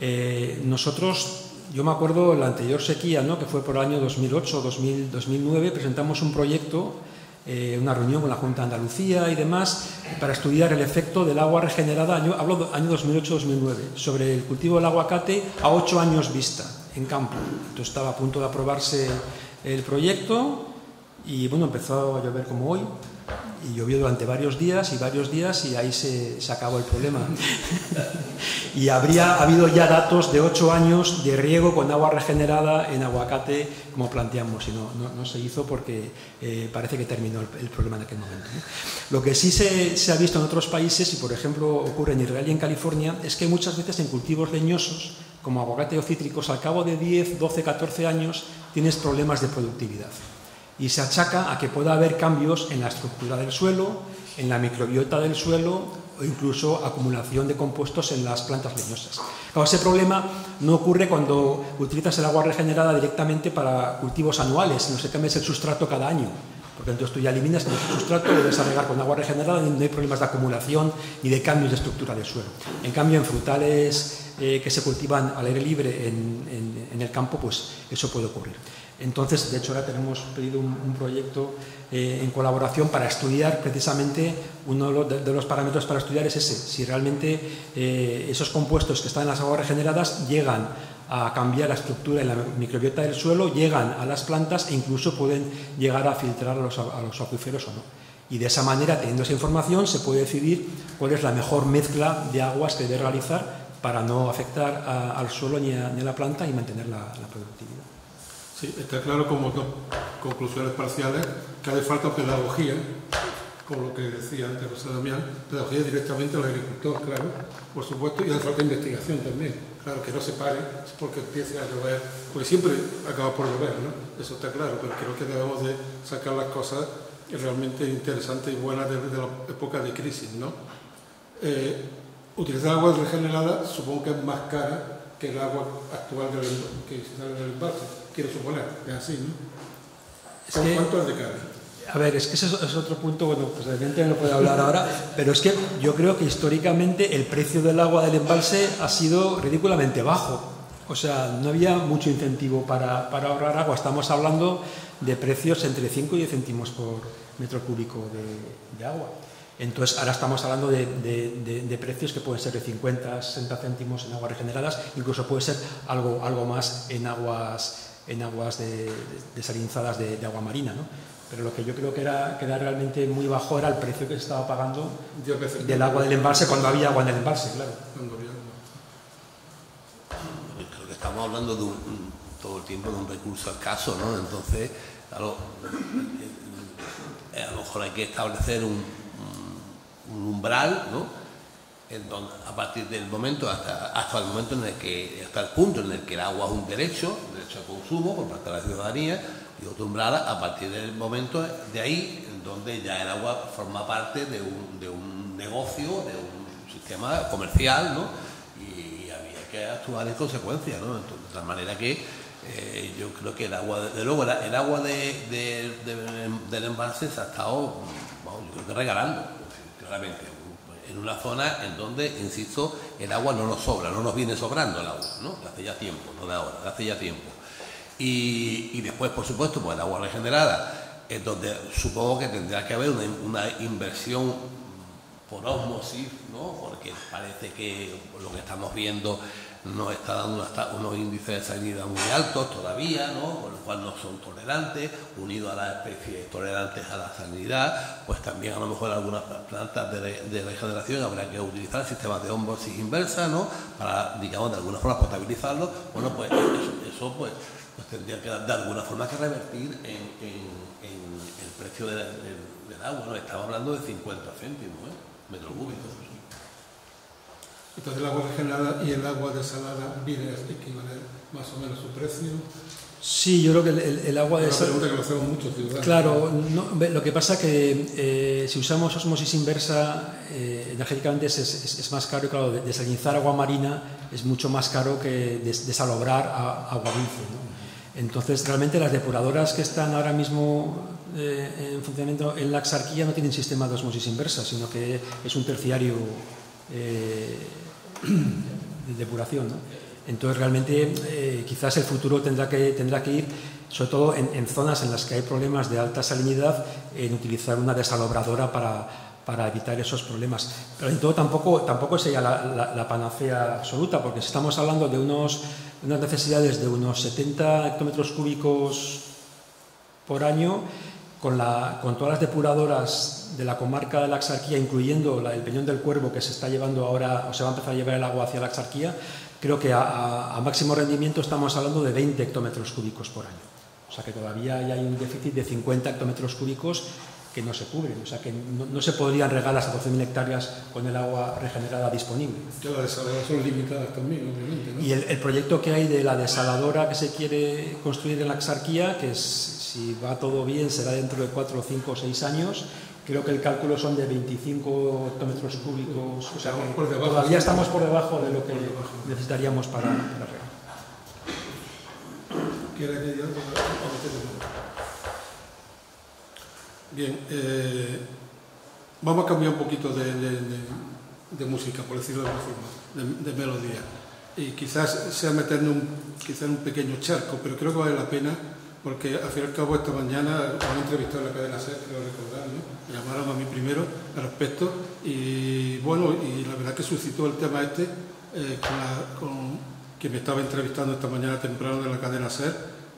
Eh, nosotros, yo me acuerdo la anterior sequía, ¿no? que fue por el año 2008 2000, 2009, presentamos un proyecto, eh, una reunión con la Junta de Andalucía y demás, para estudiar el efecto del agua regenerada, año, hablo año 2008-2009, sobre el cultivo del aguacate a ocho años vista en campo. Entonces estaba a punto de aprobarse el proyecto y bueno, empezó a llover como hoy y llovió durante varios días y varios días y ahí se, se acabó el problema. y habría habido ya datos de ocho años de riego con agua regenerada en aguacate, como planteamos, y no, no, se hizo porque eh, parece que terminó el, problema en aquel momento. Lo que sí se, se, ha visto en otros países, y por ejemplo ocurre en Israel y en California, es que muchas veces en cultivos leñosos, como aguacate o cítricos, al cabo de 10, 12, 14 años tienes problemas de productividad y se achaca a que pueda haber cambios en la estructura del suelo, en la microbiota del suelo o incluso acumulación de compuestos en las plantas leñosas. ese problema no ocurre cuando utilizas el agua regenerada directamente para cultivos anuales, no se cambias el sustrato cada año, porque entonces tú ya eliminas el sustrato, lo debes regar con agua regenerada y no hay problemas de acumulación ni de cambios de estructura del suelo. En cambio, en frutales eh, que se cultivan al aire libre en el campo, pues eso puede ocurrir. Entonces, de hecho, ahora tenemos pedido un, proyecto eh, en colaboración para estudiar precisamente uno de los, parámetros para estudiar es ese, si realmente eh, esos compuestos que están en las aguas regeneradas llegan a cambiar la estructura en la microbiota del suelo, llegan a las plantas e incluso pueden llegar a filtrar a los, acuíferos o no. Y de esa manera, teniendo esa información, se puede decidir cuál es la mejor mezcla de aguas que debe realizar para no afectar al suelo ni a, la planta y mantener la productividad. Sí, está claro como dos conclusiones parciales que hace falta pedagogía, como lo que decía antes José Damián, pedagogía directamente al agricultor, claro, por supuesto, y hace falta investigación también. Claro, que no se pare porque empiece a llover, porque siempre acaba por llover, ¿no? Eso está claro, pero creo que debemos de sacar las cosas realmente interesantes y buenas de, la época de crisis, ¿no? Eh, utilizar agua regenerada supongo que es más cara que el agua actual que sale del embalse quiero suponer, es así, ¿no? Que, ¿Cuánto es de cara? A ver, es que ese es otro punto, bueno, pues evidentemente no puedo hablar ahora, pero es que yo creo que históricamente el precio del agua del embalse ha sido ridículamente bajo. O sea, no había mucho incentivo para, para ahorrar agua. Estamos hablando de precios entre 5 y 10 céntimos por metro cúbico de, de agua. Entonces, ahora estamos hablando de, de, de, precios que pueden ser de 50, 60 céntimos en aguas regeneradas, incluso puede ser algo, algo más en aguas en aguas desalinizadas de, agua marina. ¿no? Pero lo que yo creo que era, que era realmente muy bajo era el precio que se estaba pagando del agua del embalse cuando había agua en el embalse, claro. Creo que estamos hablando de un, todo el tiempo de un recurso escaso, ¿no? Entonces, claro, eh, a lo mejor hay que establecer un, un umbral, ¿no? A partir del momento hasta, hasta el momento en el que hasta el punto en el que el agua es un derecho derecho a consumo por parte de la ciudadanía y umbral a partir del momento de ahí donde ya el agua forma parte de un, de un negocio de un sistema comercial ¿no? y, había que actuar en consecuencia ¿no? de tal manera que eh, yo creo que el agua de luego el, agua de, del embalse se ha estado yo creo que regalando claramente en una zona en donde, insisto, el agua no nos sobra, no nos viene sobrando el agua, ¿no? De hace ya tiempo, no de ahora, de hace ya tiempo. Y, después, por supuesto, pues el agua regenerada, en donde supongo que tendrá que haber una, una inversión por osmosis, ¿no? Porque parece que lo que estamos viendo nos está dando unos índices de salinidad muy altos todavía, ¿no? con lo cual no son tolerantes, unido a las especies tolerantes a la salinidad, pues también a lo mejor algunas plantas de, regeneración habrá que utilizar sistemas de osmosis inversa, ¿no? para, digamos, de alguna forma potabilizarlo. Bueno, pues eso, pues, pues, tendría que de alguna forma que revertir en, el precio del, agua, ¿no? Estamos hablando de 50 céntimos, ¿eh? metro cúbico. Entonces el agua regenerada y el agua desalada viene a equivaler más o menos su precio. Sí, yo creo que el, agua desalada... pregunta que lo hacemos muchos ciudadanos. Claro, lo que pasa es que eh, si usamos osmosis inversa, eh, energéticamente es, más caro y claro, desalinizar agua marina es mucho más caro que desalobrar agua dulce. Entonces, realmente las depuradoras que están ahora mismo eh, en funcionamiento en la exarquía no tienen sistema de osmosis inversa, sino que es un terciario de depuración. Entonces, realmente, eh, quizás el futuro tendrá que, tendrá que ir, sobre todo en, zonas en las que hay problemas de alta salinidad, en utilizar una desalobradora para, para evitar esos problemas. Pero en todo tampoco, tampoco sería la, la, panacea absoluta, porque estamos hablando de unos, unas necesidades de unos 70 hectómetros cúbicos por año, con, la, con todas las depuradoras de la comarca de la Axarquía, incluyendo la, el Peñón del Cuervo que se está llevando ahora, o se va a empezar a llevar el agua hacia la Axarquía, creo que a, a, máximo rendimiento estamos hablando de 20 hectómetros cúbicos por año. O sea que todavía hay un déficit de 50 hectómetros cúbicos que no se cubren, o sea que no, no se podrían regar las 14.000 hectáreas con el agua regenerada disponible. Que las desaladoras son limitadas también, obviamente. ¿no? Y el, el, proyecto que hay de la desaladora que se quiere construir en la Axarquía, que es, si va todo bien será dentro de 4, 5 o 6 años, creo que el cálculo son de 25 hectómetros cúbicos, o sea por debajo, todavía estamos por debajo de lo que necesitaríamos para, para regar. ¿Quiere añadir algo? Bien, eh, vamos a cambiar un poquito de, de, de, de, música, por decirlo de alguna forma, de, melodía. Y quizás sea meternos un, quizás en un pequeño charco, pero creo que vale la pena porque al fin y al cabo esta mañana han entrevistado en la cadena SER, creo recordar, ¿no? me llamaron a mí primero al respecto y bueno, y la verdad que suscitó el tema este eh, me estaba entrevistando esta mañana temprano de la cadena SER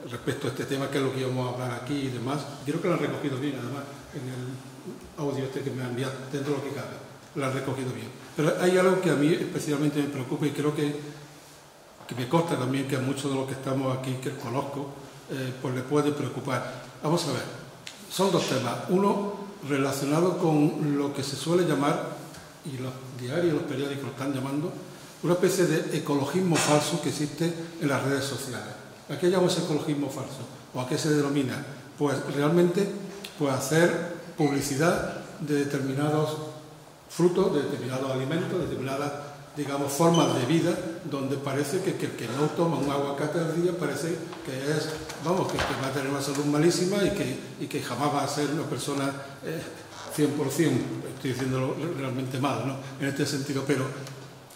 respecto a este tema, que es lo que íbamos a hablar aquí y demás. Creo que lo han recogido bien, además, en el audio este que me han enviado, dentro de lo que cabe, lo han recogido bien. Pero hay algo que a mí especialmente me preocupa y creo que, que me consta también que a muchos de los que estamos aquí, que conozco, eh, pues le puede preocupar. Vamos a ver, son dos temas. Uno relacionado con lo que se suele llamar, y los diarios, los periódicos lo están llamando, una especie de ecologismo falso que existe en las redes sociales. ¿A qué llamamos ecologismo falso? ¿O a qué se denomina? Pues realmente pues hacer publicidad de determinados frutos, de determinados alimentos, de determinadas, digamos, formas de vida, donde parece que, el que no toma un aguacate al día parece que es, vamos, que, que va a tener una salud malísima y que, y que jamás va a ser una persona eh, 100%, estoy diciéndolo realmente mal, ¿no? En este sentido, pero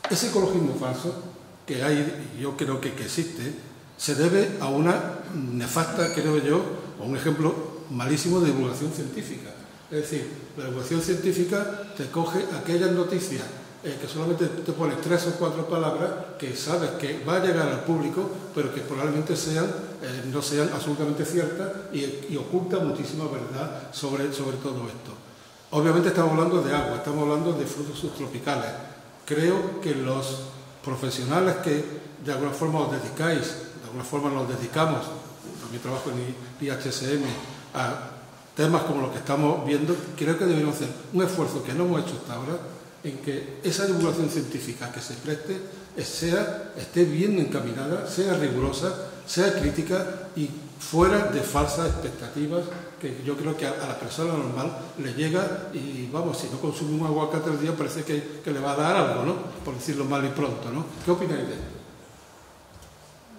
ese ecologismo falso que hay, yo creo que, que existe, se debe a una nefasta, creo yo, o un ejemplo malísimo de divulgación científica. Es decir, la divulgación científica te coge aquellas noticias eh, que solamente te pone tres o cuatro palabras que sabes que va a llegar al público, pero que probablemente eh, no sean absolutamente ciertas y, y ocultan muchísima verdad sobre, sobre todo esto. Obviamente estamos hablando de agua, estamos hablando de frutos subtropicales. Creo que los profesionales que de alguna forma os dedicáis alguna forma nos dedicamos, a mi trabajo en IHSM, a temas como los que estamos viendo, creo que deberíamos hacer un esfuerzo que no hemos hecho hasta ahora en que esa divulgación científica que se preste sea, esté bien encaminada, sea rigurosa, sea crítica y fuera de falsas expectativas que yo creo que a, la persona normal le llega y vamos, si no consume un aguacate al día parece que, que le va a dar algo, ¿no? Por decirlo mal y pronto, ¿no? ¿Qué opináis de esto?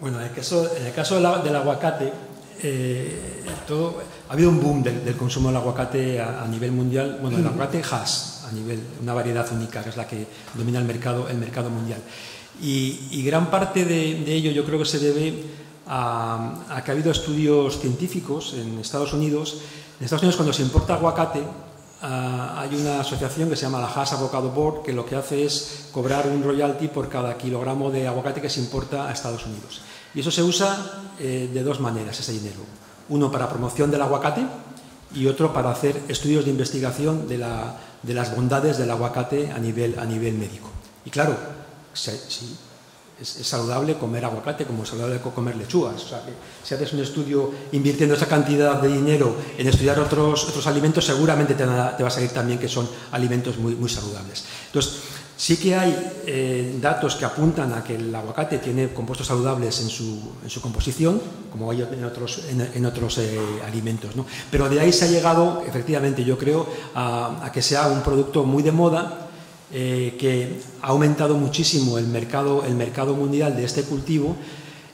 Bueno, en el caso, en el caso del, del aguacate, eh, todo, ha habido un boom del, del consumo del aguacate a, a, nivel mundial. Bueno, el aguacate Hass, nivel, una variedad única, que es la que domina el mercado, el mercado mundial. Y, y gran parte de, de, ello yo creo que se debe a, a, que ha habido estudios científicos en Estados Unidos. En Estados Unidos, cuando se importa aguacate, Uh, hay una asociación que se llama la Haas Avocado Board que lo que hace es cobrar un royalty por cada kilogramo de aguacate que se importa a Estados Unidos. Y eso se usa eh, de dos maneras, ese dinero. Uno para promoción del aguacate y otro para hacer estudios de investigación de, la, de las bondades del aguacate a nivel, a nivel médico. Y claro, es, es, saludable comer aguacate como es saludable comer lechugas. O sea, que si haces un estudio invirtiendo esa cantidad de dinero en estudiar otros, otros alimentos, seguramente te, te va a salir también que son alimentos muy, muy saludables. Entonces, Sí que hay eh, datos que apuntan a que el aguacate tiene compuestos saludables en su, composición, como hay en otros, en, otros eh, alimentos. ¿no? Pero de ahí se ha llegado, efectivamente, yo creo, a, a que sea un producto muy de moda, eh, que ha aumentado muchísimo el mercado, el mercado mundial de este cultivo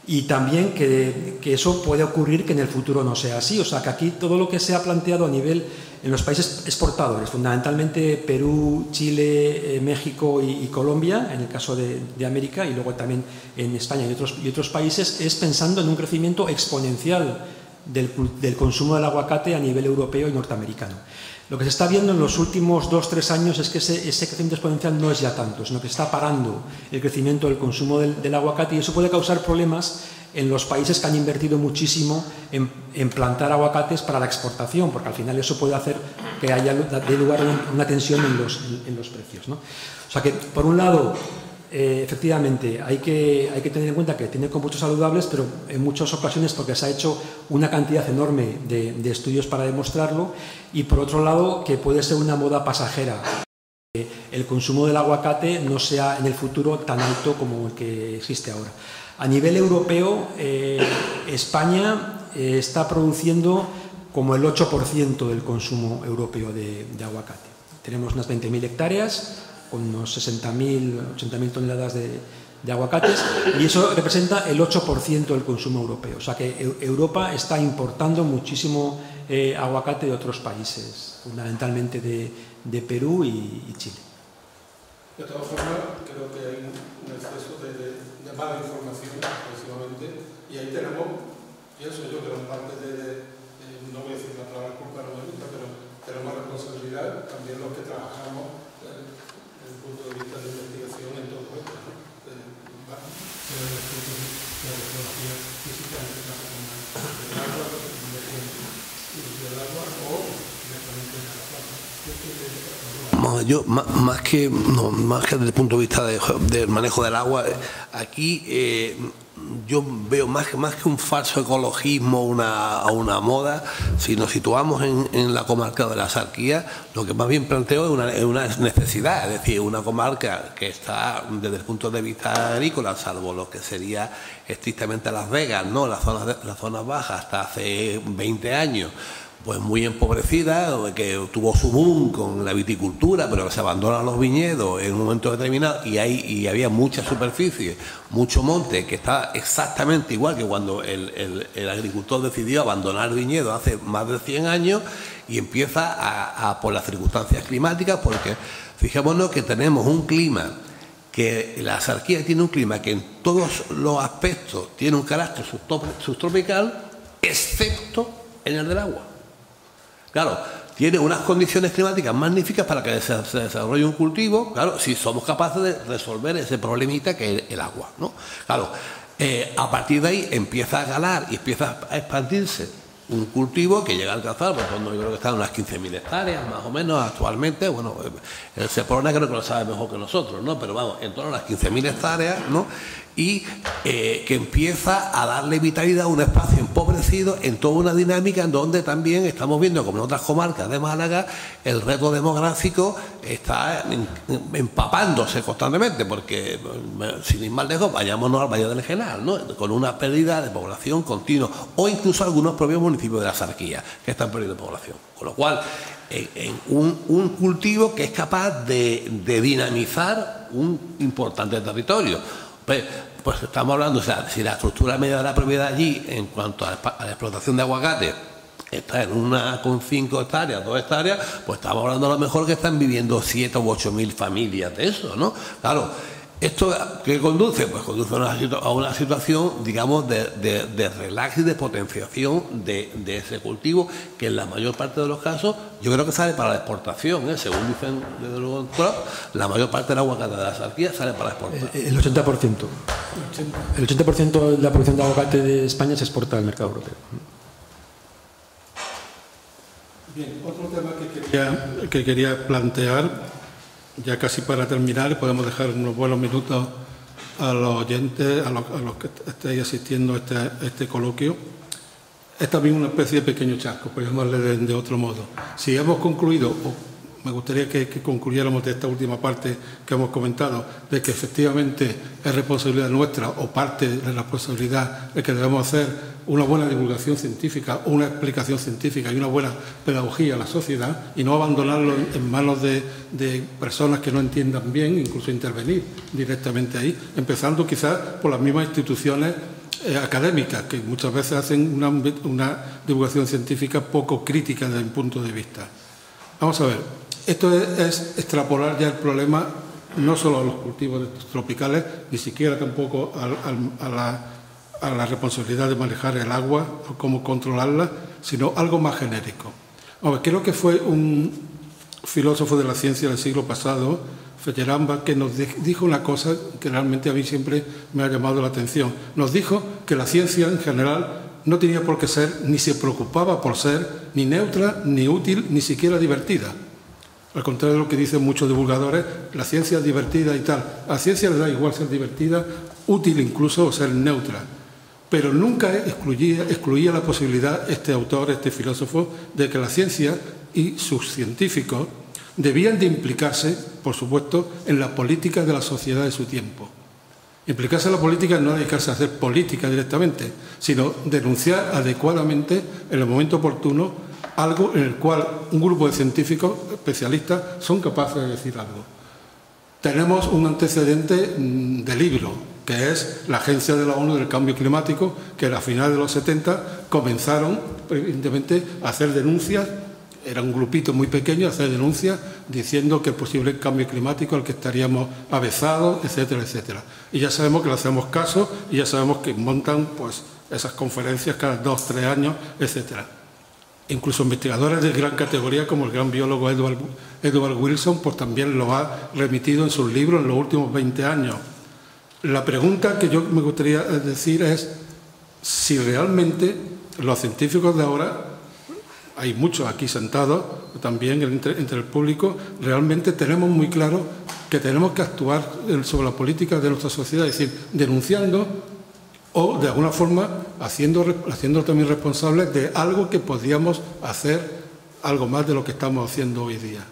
y también que, eso puede ocurrir que en el futuro no sea así. O sea, que aquí todo lo que se ha planteado a nivel en los países exportadores, fundamentalmente Perú, Chile, eh, México y, Colombia, en el caso de, América, y luego también en España y otros, y otros países, es pensando en un crecimiento exponencial del, del consumo del aguacate a nivel europeo y norteamericano. Lo que se está viendo en los últimos dos, tres años es que ese, crecimiento exponencial no es ya tanto, sino que está parando el crecimiento del consumo del, del, aguacate y eso puede causar problemas en los países que han invertido muchísimo en, plantar aguacates para la exportación, porque al final eso puede hacer que haya de lugar una tensión en los, en los precios. ¿no? O sea que, por un lado, eh, efectivamente, hay que, hay que tener en cuenta que tiene compuestos saludables, pero en muchas ocasiones porque se ha hecho una cantidad enorme de, estudios para demostrarlo, y por otro lado, que puede ser una moda pasajera. El consumo del aguacate no sea en el futuro tan alto como el que existe ahora. A nivel europeo, eh, España eh, está produciendo como el 8% del consumo europeo de, de aguacate. Tenemos unas 20.000 hectáreas, con unos 60.000, 80.000 toneladas de, aguacates y eso representa el 8% del consumo europeo. O sea que Europa está importando muchísimo eh, aguacate de otros países, fundamentalmente de, Perú y, Chile. De todas formas, creo que hay un exceso de, mala información, precisamente, y ahí tenemos, pienso yo, gran parte de, no voy a decir la palabra culpa, no me gusta, pero tenemos responsabilidad también los que trabajamos punto de vista de investigación en todo esto. ¿no? Eh, desde el de la tecnología física, en este caso como el agua, del agua o directamente de la planta. Yo, más que, no, más que desde el punto de vista de, del manejo del agua, aquí eh, yo veo más que, más que un falso ecologismo una, una moda, si nos situamos en, la comarca de la Sarquía, lo que más bien planteo es una, necesidad, es decir, una comarca que está desde el punto de vista agrícola, salvo lo que sería estrictamente Las Vegas, ¿no? las, zonas las zonas bajas hasta hace 20 años, pues muy empobrecida, que tuvo su boom con la viticultura, pero se abandonan los viñedos en un momento determinado y, hay, y había mucha superficie, mucho monte, que está exactamente igual que cuando el, agricultor decidió abandonar el viñedo hace más de 100 años y empieza a, por las circunstancias climáticas, porque fijémonos que tenemos un clima que la sarquía tiene un clima que en todos los aspectos tiene un carácter subtropical, excepto en el del agua. Claro, tiene unas condiciones climáticas magníficas para que se, desarrolle un cultivo, claro, si somos capaces de resolver ese problemita que es el agua, ¿no? Claro, eh, a partir de ahí empieza a ganar y empieza a expandirse un cultivo que llega a alcanzar, pues yo creo que están unas 15.000 hectáreas más o menos actualmente, bueno, el Seprona creo que lo sabe mejor que nosotros, ¿no? Pero vamos, en torno a las 15.000 hectáreas, ¿no? Y eh, que empieza a darle vitalidad a un espacio empobrecido en toda una dinámica en donde también estamos viendo, como en otras comarcas de Málaga, el reto demográfico está empapándose constantemente, porque sin ir más lejos, vayámonos al Valle del Genal, ¿no? con una pérdida de población continua, o incluso algunos propios municipios de la Sarquía que están perdiendo población. Con lo cual, en, un, cultivo que es capaz de, de dinamizar un importante territorio. Pues, pues estamos hablando, o sea, si la estructura media de la propiedad allí, en cuanto a la explotación de aguacate, está en una con cinco hectáreas, dos hectáreas, pues estamos hablando a lo mejor que están viviendo siete u ocho mil familias de eso, ¿no? Claro, ¿Esto qué conduce? Pues conduce a una, situación, digamos, de, relax y de potenciación de, ese cultivo, que en la mayor parte de los casos yo creo que sale para la exportación, ¿eh? según dicen desde luego la mayor parte del aguacate de la sarquía sale para exportar. El, 80%. El 80% de la producción de aguacate de España se exporta al mercado europeo. Bien, otro tema que quería, que quería plantear ya casi para terminar, podemos dejar unos buenos minutos a los oyentes, a los, que estéis asistiendo a este, este, coloquio. Es también una especie de pequeño chasco, por llamarle de, otro modo. Si hemos concluido, o me gustaría que, concluyéramos de esta última parte que hemos comentado, de que efectivamente es responsabilidad nuestra o parte de la responsabilidad de que debemos hacer una buena divulgación científica, una explicación científica y una buena pedagogía a la sociedad y no abandonarlo en manos de, personas que no entiendan bien, incluso intervenir directamente ahí, empezando quizás por las mismas instituciones eh, académicas que muchas veces hacen una, divulgación científica poco crítica desde mi punto de vista. Vamos a ver, esto es, extrapolar ya el problema no solo a los cultivos tropicales, ni siquiera tampoco a la a la responsabilidad de manejar el agua o cómo controlarla, sino algo más genérico. creo que fue un filósofo de la ciencia del siglo pasado, Feyeramba, que nos dijo una cosa que realmente a mí siempre me ha llamado la atención. Nos dijo que la ciencia en general no tenía por qué ser, ni se preocupaba por ser, ni neutra, ni útil, ni siquiera divertida. Al contrario de lo que dicen muchos divulgadores, la ciencia es divertida y tal. A la ciencia le da igual ser divertida, útil incluso o ser neutra. Pero nunca excluía, la posibilidad, este autor, este filósofo, de que la ciencia y sus científicos debían de implicarse, por supuesto, en la política de la sociedad de su tiempo. Implicarse en la política no dedicarse a hacer política directamente, sino denunciar adecuadamente en el momento oportuno algo en el cual un grupo de científicos especialistas son capaces de decir algo. Tenemos un antecedente mm, de libro, que es la Agencia de la ONU del Cambio Climático, que a finales de los 70 comenzaron, evidentemente, a hacer denuncias era un grupito muy pequeño, hacer denuncias diciendo que el posible cambio climático al que estaríamos avezados, etcétera, etcétera. Y ya sabemos que le hacemos caso y ya sabemos que montan pues, esas conferencias cada dos, tres años, etcétera. Incluso investigadores de gran categoría como el gran biólogo Edward, Edward Wilson pues también lo ha remitido en sus libros en los últimos 20 años. La pregunta que yo me gustaría decir es si realmente los científicos de ahora hay muchos aquí sentados, también entre, el público, realmente tenemos muy claro que tenemos que actuar sobre la política de nuestra sociedad, es decir, denunciando o de alguna forma haciendo, haciendo también responsables de algo que podríamos hacer algo más de lo que estamos haciendo hoy día.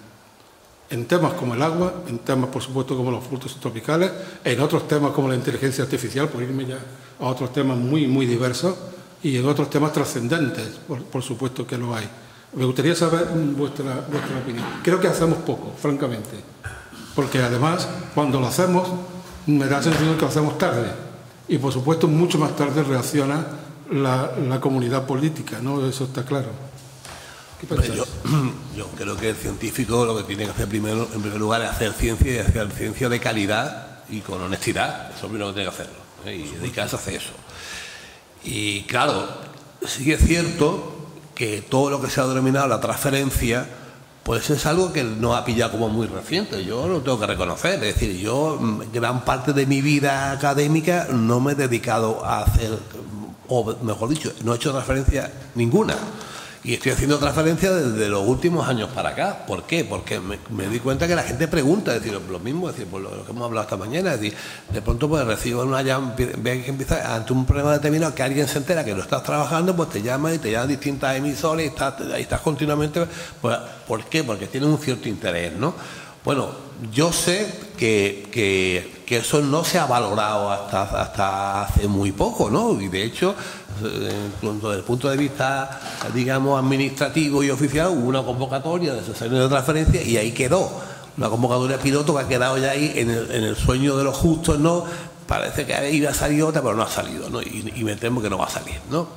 En temas como el agua, en temas por supuesto como los frutos tropicales, en otros temas como la inteligencia artificial, por irme ya a otros temas muy, muy diversos, y en otros temas trascendentes, por, supuesto que lo hay. Me gustaría saber vuestra, vuestra opinión. Creo que hacemos poco, francamente, porque además cuando lo hacemos me da la sensación que lo hacemos tarde y por supuesto mucho más tarde reacciona la, la comunidad política, ¿no? Eso está claro. yo, yo, creo que el científico lo que tiene que hacer primero, en primer lugar es hacer ciencia y hacer ciencia de calidad y con honestidad. Eso es lo que tiene que hacerlo. ¿eh? Y dedicarse a hacer eso. Y claro, sí es cierto que todo lo que se ha denominado la transferencia, pues es algo que no ha pillado como muy reciente, yo lo tengo que reconocer, es decir, yo mm, gran parte de mi vida académica no me he dedicado a hacer, o mejor dicho, no he hecho transferencia ninguna. Y estoy haciendo transferencias desde los últimos años para acá. ¿Por qué? Porque me, di cuenta que la gente pregunta, es decir, lo mismo, es por lo que hemos hablado esta mañana, es decir, de pronto pues recibo una llama, ve que empieza ante un problema determinado que alguien se entera que lo estás trabajando, pues te llama y te llaman distintas emisoras y estás, estás continuamente, pues, ¿por qué? Porque tiene un cierto interés, ¿no? Bueno, yo sé que, que, eso no se ha valorado hasta, hasta hace muy poco, ¿no? Y de hecho, desde el punto de vista, digamos, administrativo y oficial, hubo una convocatoria de sesiones de transferencia y ahí quedó. Una convocatoria piloto que ha quedado ya ahí en el, sueño de los justos, ¿no? Parece que iba a salir otra, pero no ha salido, ¿no? Y, me temo que no va a salir, ¿no?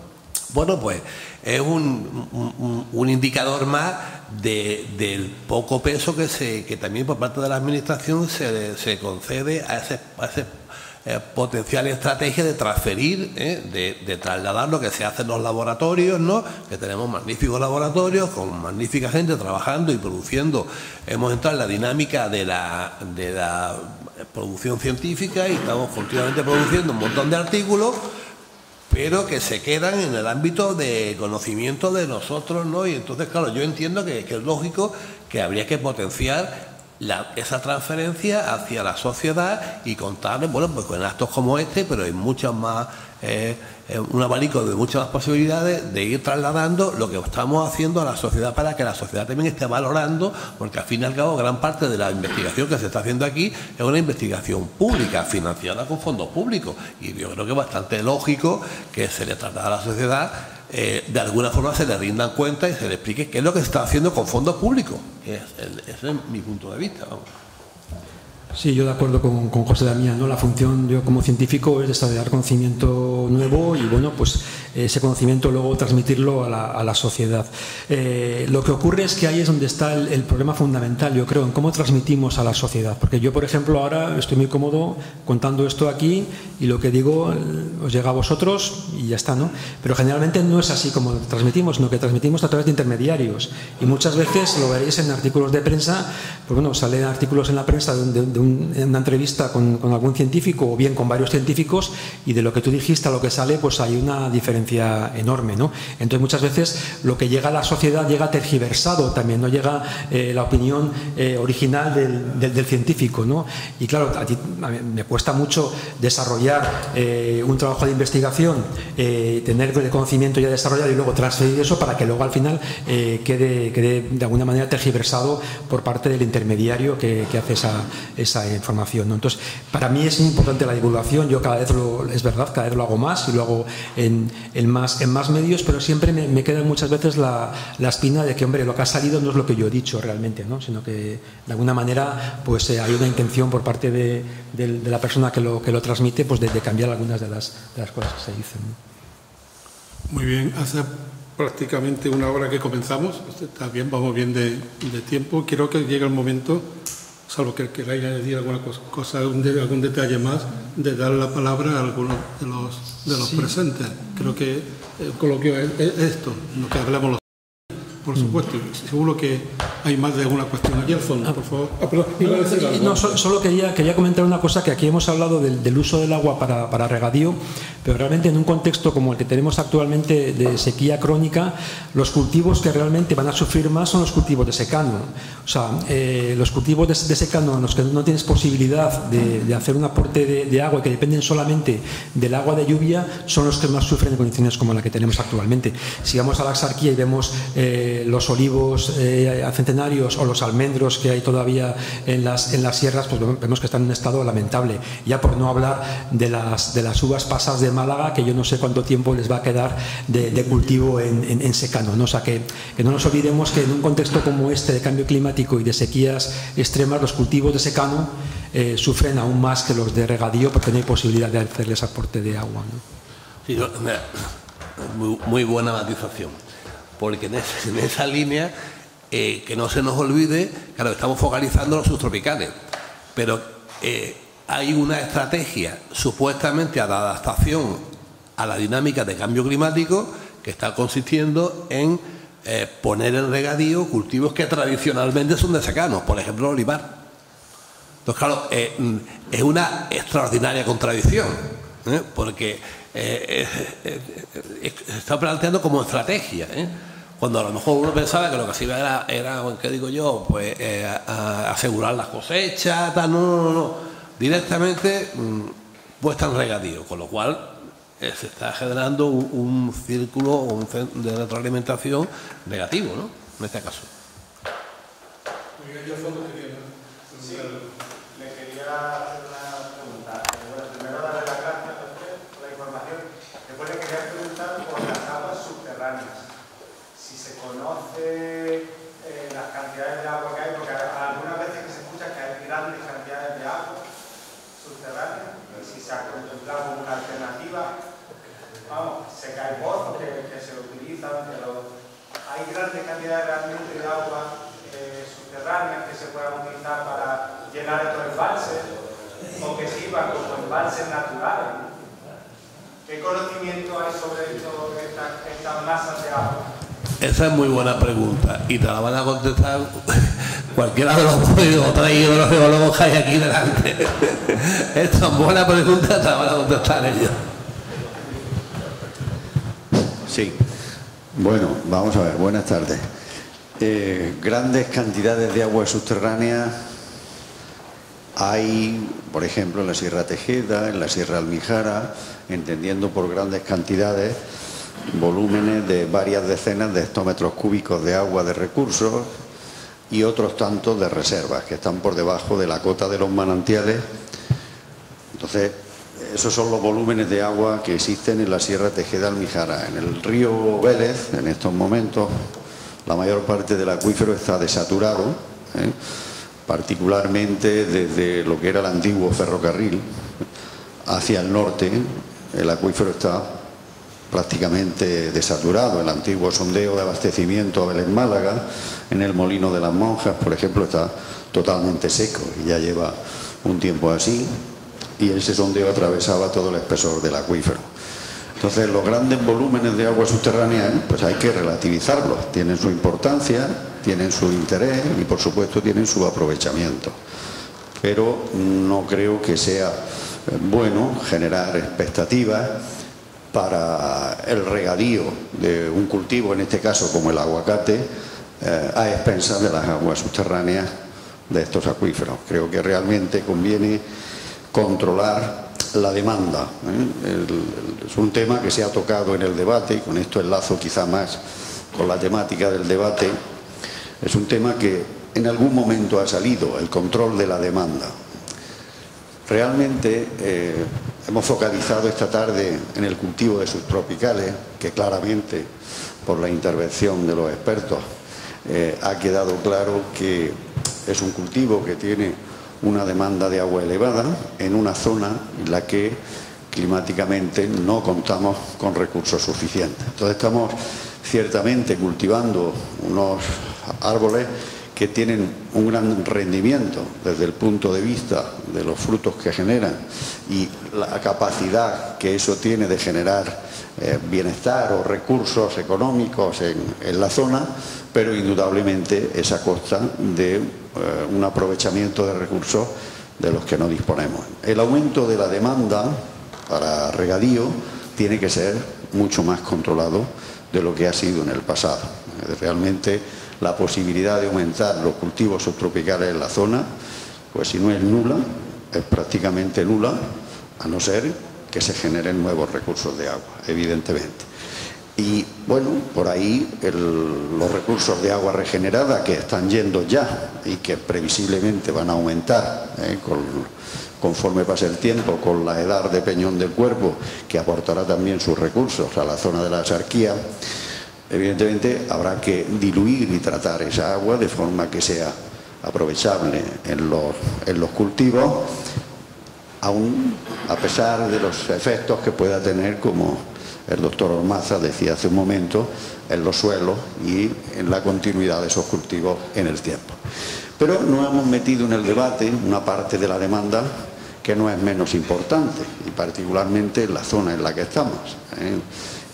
Bueno, pues es un, indicador más del poco peso que, se, que también por parte de la Administración se, se concede a ese, a ese eh, potencial estrategia de transferir, eh, de, trasladar lo que se hace en los laboratorios, ¿no? que tenemos magníficos laboratorios con magnífica gente trabajando y produciendo. Hemos entrado en la dinámica de la, de la producción científica y estamos continuamente produciendo un montón de artículos pero que se quedan en el ámbito de conocimiento de nosotros, ¿no? Y entonces, claro, yo entiendo que, que es lógico que habría que potenciar esa transferencia hacia la sociedad y contarles, bueno, pues con actos como este, pero hay muchas más, eh, eh, un abanico de muchas más posibilidades de ir trasladando lo que estamos haciendo a la sociedad para que la sociedad también esté valorando, porque al fin y al cabo gran parte de la investigación que se está haciendo aquí es una investigación pública, financiada con fondos públicos, y yo creo que es bastante lógico que se le traslade a la sociedad eh, de alguna forma se le rindan cuenta y se le explique qué es lo que se está haciendo con fondos públicos. ese es mi punto de vista. Sí, yo de acuerdo con, José Damián. ¿no? La función, yo como científico, es desarrollar conocimiento nuevo y, bueno, pues ese conocimiento luego transmitirlo a la, sociedad. Eh, lo que ocurre es que ahí es donde está el, problema fundamental, yo creo, en cómo transmitimos a la sociedad. Porque yo, por ejemplo, ahora estoy muy cómodo contando esto aquí y lo que digo eh, os llega a vosotros y ya está, ¿no? Pero generalmente no es así como transmitimos, sino que transmitimos a través de intermediarios. Y muchas veces lo veréis en artículos de prensa, pues bueno, salen artículos en la prensa de, una entrevista con, algún científico o bien con varios científicos y de lo que tú dijiste a lo que sale, pues hay una diferencia enorme, ¿no? Entonces muchas veces lo que llega a la sociedad llega tergiversado también, no llega eh, la opinión eh, original del, científico, ¿no? Y claro, a ti me cuesta mucho desarrollar eh, un trabajo de investigación, tener el conocimiento ya desarrollado y luego transferir eso para que luego al final quede, quede de alguna manera tergiversado por parte del intermediario que, hace esa, esa información. Entonces, para mí es muy importante la divulgación, yo cada vez lo, es verdad, cada vez lo hago más y lo hago en, más, en más medios, pero siempre me, queda muchas veces la, espina de que, hombre, lo que ha salido no es lo que yo he dicho realmente, ¿no? sino que de alguna manera pues eh, hay una intención por parte de, la persona que lo, que lo transmite pues de, cambiar algunas de las, las, cosas que se dicen. Muy bien, hace prácticamente una hora que comenzamos, está bien, vamos bien de, tiempo. Quiero que llegue el momento, salvo que queráis añadir alguna cosa, algún, detalle más, de dar la palabra a algunos de los, de los presentes. Creo que el coloquio es, esto, lo que hablamos los por supuesto. Seguro que hay más de alguna cuestión aquí al fondo, por favor. Ah, no, solo, quería, quería comentar una cosa, que aquí hemos hablado del, uso del agua para, para, regadío, pero realmente en un contexto como el que tenemos actualmente de sequía crónica, los cultivos que realmente van a sufrir más son los cultivos de secano. O sea, eh, los cultivos de, secano en los que no tienes posibilidad de, hacer un aporte de, agua y que dependen solamente del agua de lluvia, son los que más sufren en condiciones como la que tenemos actualmente. Si vamos a la Axarquía y vemos... Eh, los olivos eh, centenarios o los almendros que hay todavía en las, en las sierras, pues vemos que están en un estado lamentable. Ya por no hablar de las, de las uvas pasas de Málaga, que yo no sé cuánto tiempo les va a quedar de, cultivo en, secano. ¿no? O sea, que, no nos olvidemos que en un contexto como este de cambio climático y de sequías extremas, los cultivos de secano eh, sufren aún más que los de regadío porque no hay posibilidad de hacerles aporte de agua. muy buena matización porque en, esa línea, eh, que no se nos olvide, claro, estamos focalizando los subtropicales, pero eh, hay una estrategia supuestamente de adaptación a la dinámica de cambio climático que está consistiendo en eh, poner en regadío cultivos que tradicionalmente son de secanos, por ejemplo el olivar. Entonces, claro, es una extraordinaria contradicción, porque se está planteando como estrategia cuando a lo mejor uno pensaba que lo que hacía era, ¿qué digo yo? Pues eh, asegurar las cosechas, tal, no, no, no, directamente mm, puesta regadío, con lo cual eh, se está generando un, círculo de retroalimentación negativo, ¿no? En este caso. Sí, le quería conoce eh, las cantidades de agua que hay, porque algunas veces que se escucha que hay grandes cantidades de agua subterránea, y si se ha contemplado como una alternativa, vamos, sé que hay pozos que, se utilizan, pero hay grandes cantidades realmente de agua eh, subterránea que se puedan utilizar para llenar estos embalses o que sirvan como embalses naturales. ¿Qué conocimiento hay sobre esto, estas masas de agua? Esa es muy buena pregunta y te la van a contestar cualquiera de los o traído los geólogos que hay aquí delante. Esta es buena pregunta, te la van a contestar ellos. Sí. Bueno, vamos a ver, buenas tardes. Eh, grandes cantidades de agua subterránea hay, por ejemplo, en la Sierra Tejeda, en la Sierra Almijara, entendiendo por grandes cantidades volúmenes de varias decenas de hectómetros cúbicos de agua de recursos y otros tantos de reservas que están por debajo de la cota de los manantiales. Entonces, esos son los volúmenes de agua que existen en la Sierra Tejeda Almijara. En el río Vélez, en estos momentos, la mayor parte del acuífero está desaturado, ¿eh? particularmente desde lo que era el antiguo ferrocarril hacia el norte, el acuífero está prácticamente desaturado. El antiguo sondeo de abastecimiento en Málaga, en el Molino de las Monjas, por ejemplo, está totalmente seco y ya lleva un tiempo así y ese sondeo atravesaba todo el espesor del acuífero. Entonces los grandes volúmenes de agua subterránea pues hay que relativizarlos, tienen su importancia, tienen su interés y por supuesto tienen su aprovechamiento. Pero no creo que sea bueno generar expectativas para el regadío de un cultivo, en este caso como el aguacate, eh, a expensas de las aguas subterráneas de estos acuíferos. Creo que realmente conviene controlar la demanda. ¿eh? es un tema que se ha tocado en el debate, y con esto enlazo quizá más con la temática del debate, es un tema que en algún momento ha salido, el control de la demanda. Realmente eh, hemos focalizado esta tarde en el cultivo de subtropicales, que claramente por la intervención de los expertos eh, ha quedado claro que es un cultivo que tiene una demanda de agua elevada en una zona en la que climáticamente no contamos con recursos suficientes. Entonces estamos ciertamente cultivando unos árboles que tienen un gran rendimiento desde el punto de vista de los frutos que generan y la capacidad que eso tiene de generar eh, bienestar o recursos económicos en, la zona, pero indudablemente es a costa de eh, un aprovechamiento de recursos de los que no disponemos. El aumento de la demanda para regadío tiene que ser mucho más controlado de lo que ha sido en el pasado. Realmente la posibilidad de aumentar los cultivos subtropicales en la zona, pues si no es nula, es prácticamente nula, a no ser que se generen nuevos recursos de agua, evidentemente. Y bueno, por ahí los recursos de agua regenerada que están yendo ya y que previsiblemente van a aumentar ¿eh? conforme pase el tiempo, con la edad de peñón del cuerpo, que aportará también sus recursos a la zona de la sarquía, Evidentemente habrá que diluir y tratar esa agua de forma que sea aprovechable en los, cultivos, aún a pesar de los efectos que pueda tener, como el doctor Ormaza decía hace un momento, en los suelos y en la continuidad de esos cultivos en el tiempo. Pero no hemos metido en el debate una parte de la demanda que no es menos importante, y particularmente en la zona en la que estamos, ¿eh?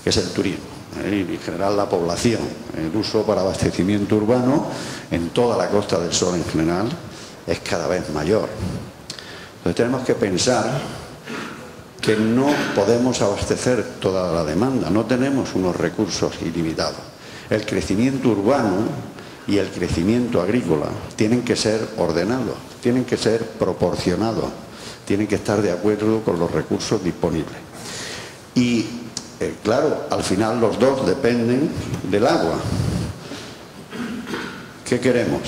que es el turismo. ¿Eh? y en general la población. El uso para abastecimiento urbano en toda la Costa del Sol en general es cada vez mayor. Entonces tenemos que pensar que no podemos abastecer toda la demanda, no tenemos unos recursos ilimitados. El crecimiento urbano y el crecimiento agrícola tienen que ser ordenados, tienen que ser proporcionados, tienen que estar de acuerdo con los recursos disponibles. Y eh, claro, al final los dos dependen del agua. ¿Qué queremos?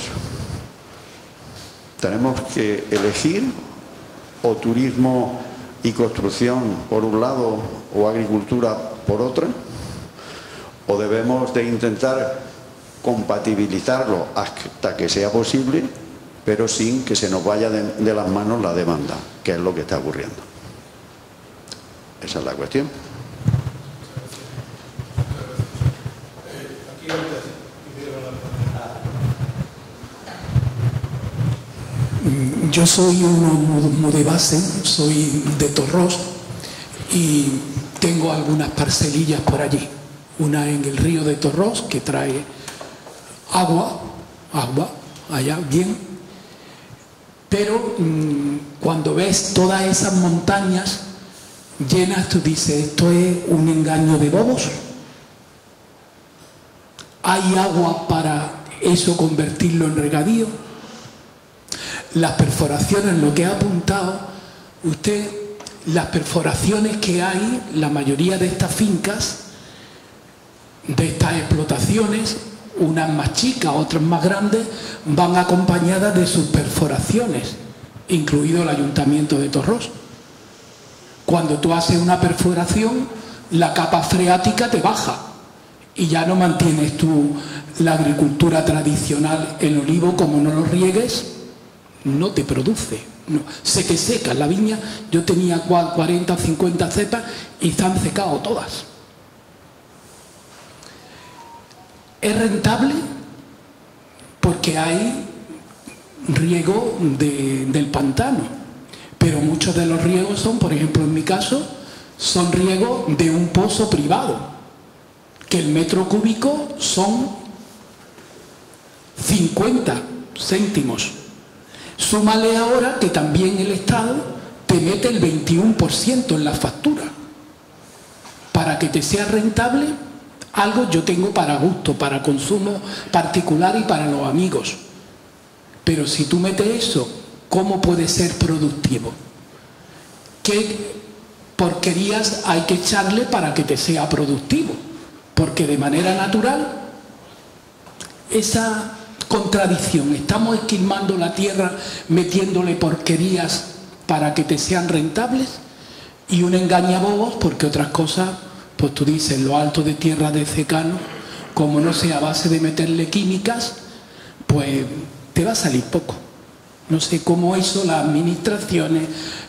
Tenemos que elegir o turismo y construcción por un lado o agricultura por otro, o debemos de intentar compatibilizarlo hasta que sea posible, pero sin que se nos vaya de las manos la demanda, que es lo que está ocurriendo. Esa es la cuestión. Yo soy uno de soy de Torros y tengo algunas parcelillas por allí. Una en el río de Torros que trae agua, agua, allá bien. Pero mm, cuando ves todas esas montañas llenas, tú dices, esto es un engaño de bobos. ¿Hay agua para eso convertirlo en regadío? Las perforaciones, lo que ha apuntado usted, las perforaciones que hay, la mayoría de estas fincas, de estas explotaciones, unas más chicas, otras más grandes, van acompañadas de sus perforaciones, incluido el ayuntamiento de Torros. Cuando tú haces una perforación, la capa freática te baja y ya no mantienes tú la agricultura tradicional en olivo como no lo riegues no te produce. No. Se te seca la viña, yo tenía 40 o 50 cepas y se han secado todas. ¿Es rentable? Porque hay riego del pantano, pero muchos de los riegos son, por ejemplo en mi caso, son riegos de un pozo privado, que el metro cúbico son 50 céntimos. Súmale ahora que también el Estado te mete el 21% en la factura. Para que te sea rentable, algo yo tengo para gusto, para consumo particular y para los amigos. Pero si tú metes eso, ¿cómo puede ser productivo? ¿Qué porquerías hay que echarle para que te sea productivo? Porque de manera natural, esa contradicción, estamos esquilmando la tierra metiéndole porquerías para que te sean rentables y un engañabobos porque otras cosas, pues tú dices, lo alto de tierra de secano, como no sea a base de meterle químicas, pues te va a salir poco. No sé cómo eso, las administraciones,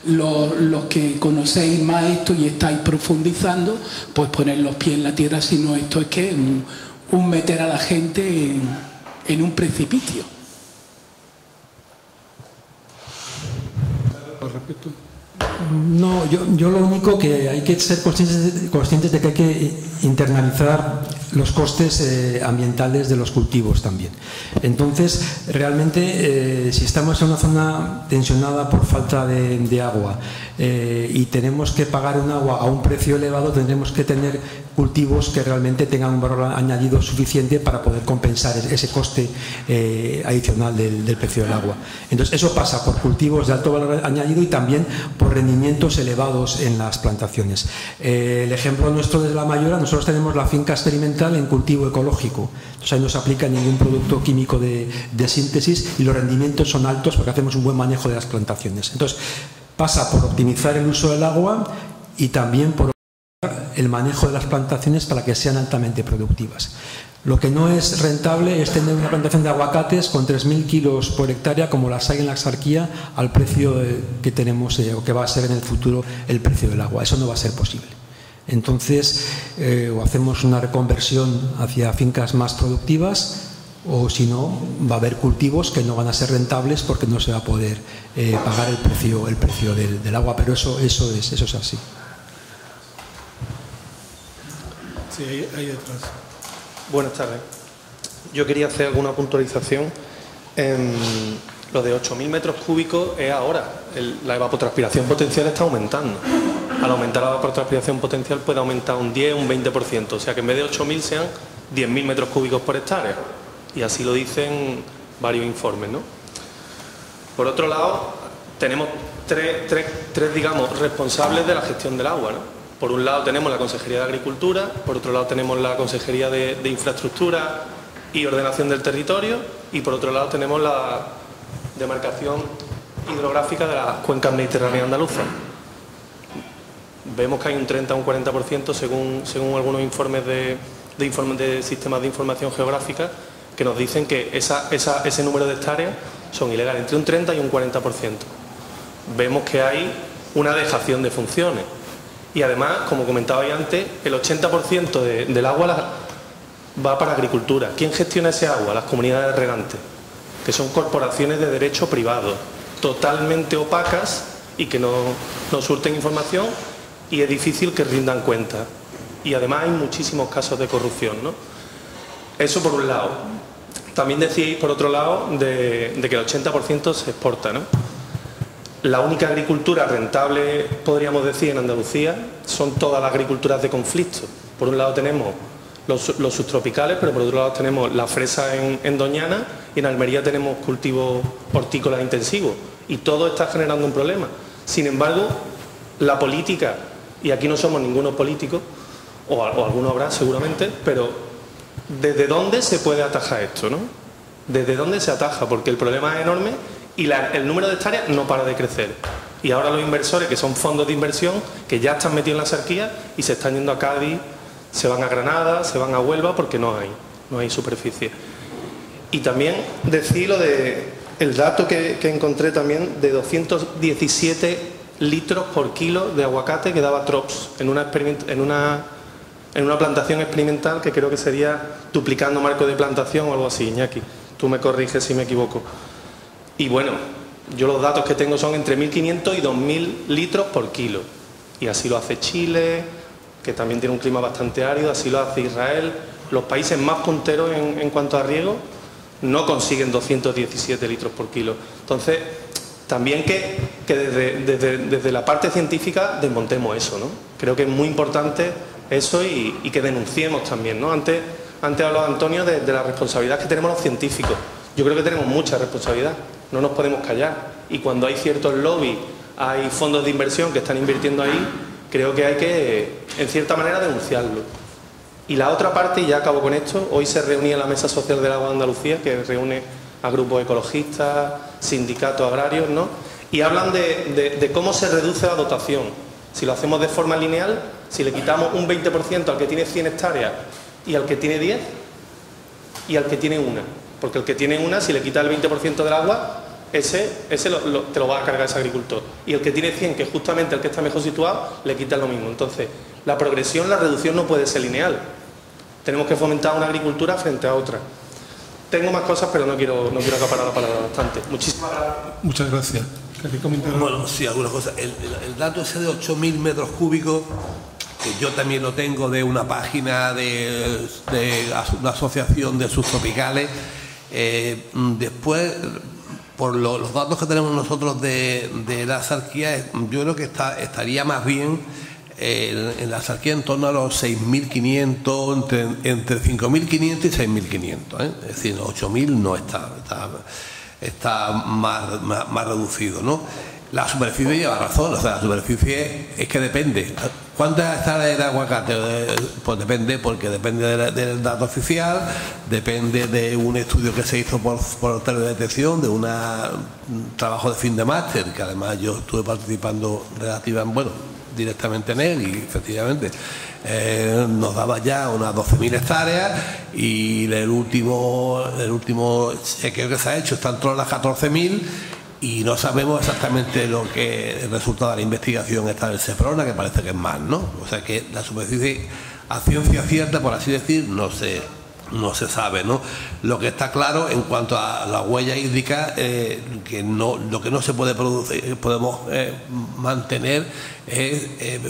los, que conocéis más esto y estáis profundizando, pues poner los pies en la tierra, si no esto es que un, un meter a la gente en, en un precipicio. No, yo, yo, lo único que hay que ser conscientes, conscientes de que hay que internalizar los costes eh, ambientales de los cultivos también. Entonces, realmente, eh, si estamos en una zona tensionada por falta de, agua eh, y tenemos que pagar un agua a un precio elevado, tendremos que tener cultivos que realmente tengan un valor añadido suficiente para poder compensar ese coste adicional del, precio del agua. Entonces, eso pasa por cultivos de alto valor añadido y también por rendimientos elevados en las plantaciones. el ejemplo nuestro de la Mayora, nosotros tenemos la finca experimental en cultivo ecológico. Entonces ahí no se aplica ningún producto químico de, síntesis y los rendimientos son altos porque hacemos un buen manejo de las plantaciones. Entonces pasa por optimizar el uso del agua y también por el manejo de las plantaciones para que sean altamente productivas. Lo que no es rentable es tener una plantación de aguacates con 3.000 kilos por hectárea, como las hay en la Axarquía, al precio que tenemos eh, o que va a ser en el futuro el precio del agua. Eso no va a ser posible. Entonces, eh, o hacemos una reconversión hacia fincas más productivas o si no, va a haber cultivos que no van a ser rentables porque no se va a poder eh, pagar el precio, el precio del, agua, pero eso, eso, es, eso es así. Sí, ahí, detrás. Buenas tardes. Yo quería hacer alguna puntualización. En lo de 8.000 metros cúbicos es ahora. la evapotranspiración potencial está aumentando al aumentar la evapotranspiración potencial puede aumentar un 10, un 20%, o sea que en vez de 8.000 sean 10.000 metros cúbicos por hectárea. Y así lo dicen varios informes. ¿no? Por otro lado, tenemos tres, tres, digamos, responsables de la gestión del agua. ¿no? Por un lado tenemos la Consejería de Agricultura, por otro lado tenemos la Consejería de Infraestructura y Ordenación del Territorio y por otro lado tenemos la demarcación hidrográfica de las cuencas mediterráneas andaluzas vemos que hay un 30 o un 40% según, según algunos informes de, de sistemas de información geográfica que nos dicen que ese número de hectáreas son ilegales, entre un 30 y un 40%. Vemos que hay una dejación de funciones. Y además, como comentaba antes, el 80% del agua va para agricultura. ¿Quién gestiona ese agua? Las comunidades regantes, que son corporaciones de derecho privado, totalmente opacas y que no, no surten información y es difícil que rindan cuenta. Y además hay muchísimos casos de corrupción. ¿no? Eso por un lado. También decíais, por otro lado, de, que el 80% se exporta. ¿no? La única agricultura rentable, podríamos decir, en Andalucía son todas las agriculturas de conflicto. Por un lado tenemos los, subtropicales, pero por otro lado tenemos la fresa en, en, Doñana y en Almería tenemos cultivos hortícolas intensivos. Y todo está generando un problema. Sin embargo, la política y aquí no somos ninguno político, o, alguno habrá seguramente, pero ¿desde dónde se puede atajar esto? ¿no? ¿Desde dónde se ataja? Porque el problema es enorme y el número de hectáreas no para de crecer. Y ahora los inversores, que son fondos de inversión, que ya están metidos en la sarquía y se están yendo a Cádiz, se van a Granada, se van a Huelva porque no hay, no hay superficie. Y también decir lo de el dato que, encontré también de 217 litros por kilo de aguacate que daba Trops en una, en una, en una plantación experimental que creo que sería duplicando marco de plantación o algo así, Iñaki. Tú me corriges si me equivoco. Y bueno, yo los datos que tengo son entre 1.500 y 2.000 litros por kilo. Y así lo hace Chile, que también tiene un clima bastante árido, así lo hace Israel. Los países más punteros en, cuanto a riego no consiguen 217 litros por kilo. Entonces, también que, desde, la parte científica desmontemos eso, ¿no? Creo que es muy importante eso y, que denunciemos también, ¿no? Antes, antes Antonio de, de la responsabilidad que tenemos los científicos. Yo creo que tenemos mucha responsabilidad, no nos podemos callar. Y cuando hay ciertos lobbies, hay fondos de inversión que están invirtiendo ahí, creo que hay que, en cierta manera, denunciarlo. Y la otra parte, y ya acabo con esto, hoy se reunía la Mesa Social del Agua de Andalucía, que reúne a grupos ecologistas, sindicatos agrarios, ¿no? Y hablan de, cómo se reduce la dotación. Si lo hacemos de forma lineal, si le quitamos un 20% al que tiene 100 hectáreas y al que tiene 10 y al que tiene una. Porque el que tiene una, si le quita el 20% del agua, ese, ese te lo va a cargar ese agricultor. Y el que tiene 100, que es justamente el que está mejor situado, le quita lo mismo. Entonces, la progresión, la reducción no puede ser lineal. Tenemos que fomentar una agricultura frente a otra. Tengo más cosas, pero no quiero, no quiero acaparar la palabra bastante. Muchísimas gracias. Muchas gracias. Bueno, sí, algunas cosas. El, dato ese de 8.000 metros cúbicos, que yo también lo tengo de una página de, de una asociación de subtropicales, eh, después por los datos que tenemos nosotros de, de la sarquía, yo creo que está, estaría más bien en la sarquía en torno a los 6.500, entre, entre 5.500 y 6.500. ¿eh? Es decir, 8.000 no está, está, más, más, reducido. ¿no? La superficie lleva razón, o sea, la superficie es que depende. ¿Cuántas hectáreas de aguacate? Pues depende, porque depende del dato oficial, depende de un estudio que se hizo por, por detección, de un trabajo de fin de máster, que además yo estuve participando relativamente, bueno, directamente en él y efectivamente eh, nos daba ya unas 12.000 hectáreas y el último, el último chequeo que se ha hecho está en las 14.000 y no sabemos exactamente lo que el resultado de la investigación está en Seprona, que parece que es más, ¿no? O sea que la superficie a ciencia cierta, por así decir, no se, no se sabe, ¿no? Lo que está claro en cuanto a la huella hídrica, eh, que no, lo que no se puede producir, podemos eh, mantener es eh,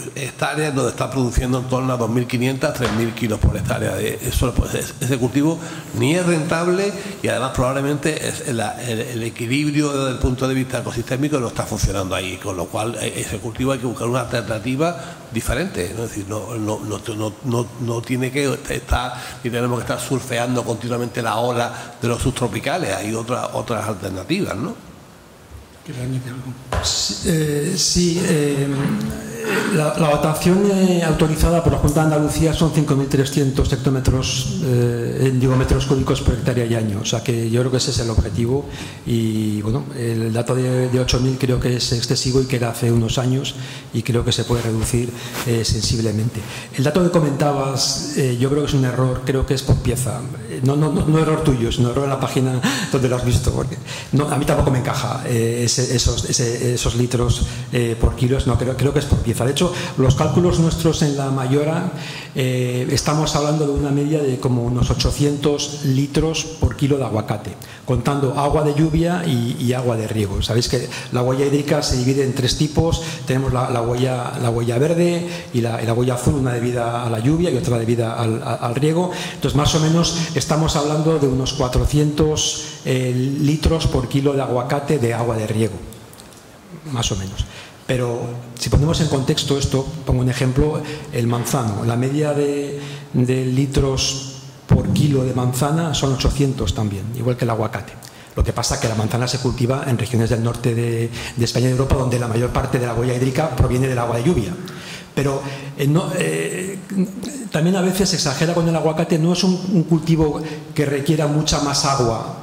donde está produciendo en torno a 2.500 a 3.000 kilos por hectárea. Eso, pues, ese cultivo ni es rentable y además probablemente es el, equilibrio desde el punto de vista ecosistémico no está funcionando ahí, con lo cual eh, ese cultivo hay que buscar una alternativa diferente. Es decir, no, no, no, no, tiene que estar ni tenemos que estar surfeando continuamente la ola de los subtropicales, hay otras otras alternativas, ¿no? Sí, eh, la, votación eh, autorizada por la Junta de Andalucía son 5.300 hectómetros, eh, digo, metros cúbicos por hectárea y año. O sea que yo creo que ese es el objetivo. Y bueno, el dato de, 8.000 creo que es excesivo y que era hace unos años y creo que se puede reducir eh, sensiblemente. El dato que comentabas, yo creo que es un error, creo que es por pieza. No, no, no, error tuyo, sino error en la página donde lo has visto. Porque a mí tampoco me encaja esos, esos, litros por kilos, no, creo, creo que es por pieza. De hecho, los cálculos nuestros en la Mayora eh, estamos hablando de una media de como unos 800 litros por kilo de aguacate, contando agua de lluvia y, agua de riego. Sabéis que la huella hídrica se divide en tres tipos. Tenemos la, huella, la huella verde y la, huella azul, una debida a la lluvia y otra debida al, riego. Entonces, más o menos estamos hablando de unos 400 eh, litros por kilo de aguacate de agua de riego, más o menos. Pero si ponemos en contexto esto, pongo un ejemplo, el manzano. La media de, litros por kilo de manzana son 800 también, igual que el aguacate. Lo que pasa es que la manzana se cultiva en regiones del norte de, España y Europa, donde la mayor parte de la huella hídrica proviene del agua de lluvia. Pero eh, eh, también a veces se exagera con el aguacate, no es un cultivo que requiera mucha más agua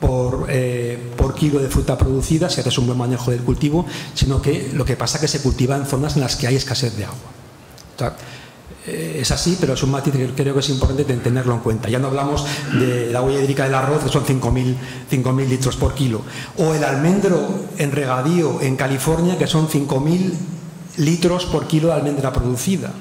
por, eh, por, kilo de fruta producida si haces un buen manejo del cultivo, sino que lo que pasa es que se cultiva en zonas en las que hay escasez de agua. eh, es así, pero es un matiz que creo que es importante tenerlo en cuenta. Ya no hablamos de la huella hídrica del arroz, que son 5.000 litros por kilo, o el almendro en regadío en California, que son 5.000 litros por kilo de almendra producida.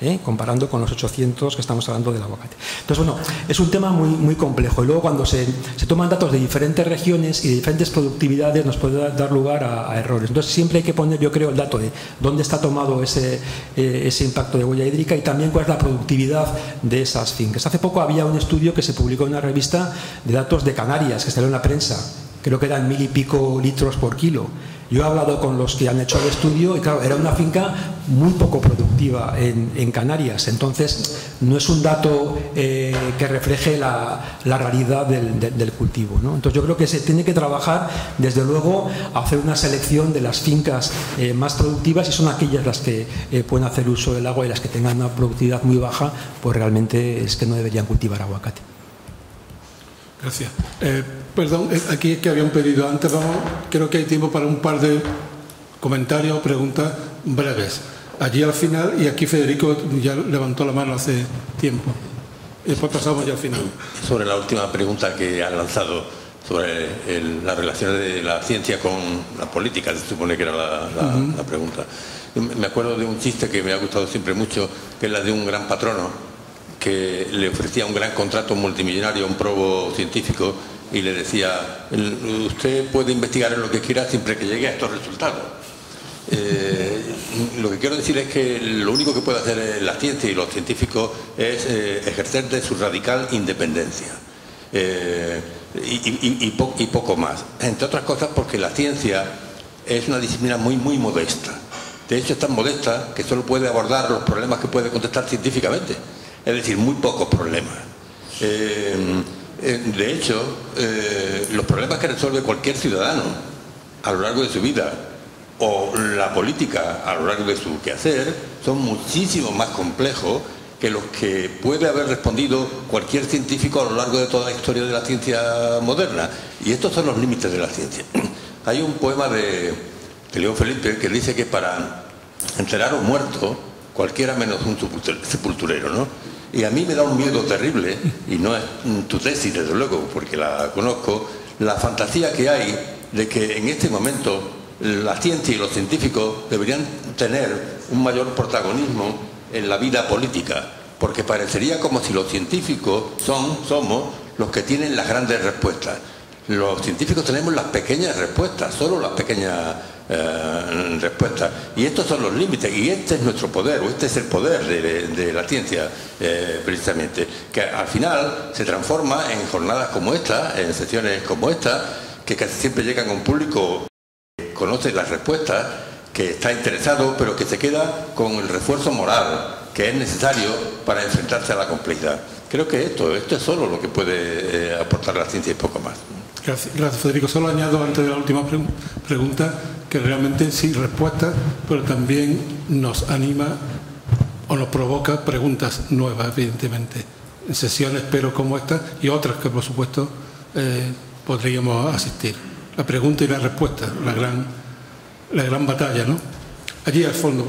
¿Eh? comparando con los 800 que estamos hablando del aguacate. Entonces, bueno, es un tema muy, muy complejo. Y luego, cuando se, toman datos de diferentes regiones y de diferentes productividades, nos puede dar lugar a, errores. Entonces, siempre hay que poner, yo creo, el dato de dónde está tomado ese, eh, ese impacto de huella hídrica y también cuál es la productividad de esas fincas. Hace poco había un estudio que se publicó en una revista de datos de Canarias, que salió en la prensa. Creo que eran mil y pico litros por kilo yo he hablado con los que han hecho el estudio y claro, era una finca muy poco productiva en, Canarias, entonces no es un dato eh, que refleje la, realidad del, cultivo. Entonces yo creo que se tiene que trabajar, desde luego, hacer una selección de las fincas eh, más productivas y son aquellas las que eh, pueden hacer uso del agua y las que tengan una productividad muy baja, pues realmente es que no deberían cultivar aguacate. Gracias. Eh, perdón, aquí es que había un pedido antes, vamos, creo que hay tiempo para un par de comentarios o preguntas breves. Allí al final, y aquí Federico ya levantó la mano hace tiempo. Y después pasamos ya al final. Sobre la última pregunta que han lanzado sobre la relación de la ciencia con la política, se supone que era la pregunta. Me acuerdo de un chiste que me ha gustado siempre mucho, que es la de un gran patrono que le ofrecía un gran contrato multimillonario a un probo científico y le decía, usted puede investigar en lo que quiera siempre que llegue a estos resultados. Eh, lo que quiero decir es que lo único que puede hacer la ciencia y los científicos es eh, ejercer de su radical independencia. Eh, y, y, poco más. Entre otras cosas porque la ciencia es una disciplina muy, muy modesta. De hecho, es tan modesta que solo puede abordar los problemas que puede contestar científicamente es decir, muy pocos problemas. Eh, eh, de hecho, eh, los problemas que resuelve cualquier ciudadano a lo largo de su vida o la política a lo largo de su quehacer son muchísimo más complejos que los que puede haber respondido cualquier científico a lo largo de toda la historia de la ciencia moderna. Y estos son los límites de la ciencia. Hay un poema de, de León Felipe que dice que para enterrar a un muerto, cualquiera menos un sepulturero, ¿no? Y a mí me da un miedo terrible, y no es tu tesis, desde luego, porque la conozco, la fantasía que hay de que en este momento la ciencia y los científicos deberían tener un mayor protagonismo en la vida política, porque parecería como si los científicos son, somos los que tienen las grandes respuestas. Los científicos tenemos las pequeñas respuestas, solo las pequeñas eh, respuesta. Y estos son los límites, y este es nuestro poder, o este es el poder de, la ciencia, eh, precisamente, que al final se transforma en jornadas como esta, en sesiones como esta, que casi siempre llegan a un público que conoce las respuestas, que está interesado, pero que se queda con el refuerzo moral que es necesario para enfrentarse a la complejidad. Creo que esto, esto es solo lo que puede eh, aportar la ciencia y poco más. Gracias, Federico. Solo añado antes de la última pregunta que realmente sí respuesta, pero también nos anima o nos provoca preguntas nuevas, evidentemente, en sesiones, pero como esta y otras que por supuesto eh, podríamos asistir. La pregunta y la respuesta, la gran, la gran batalla, ¿no? Allí al fondo,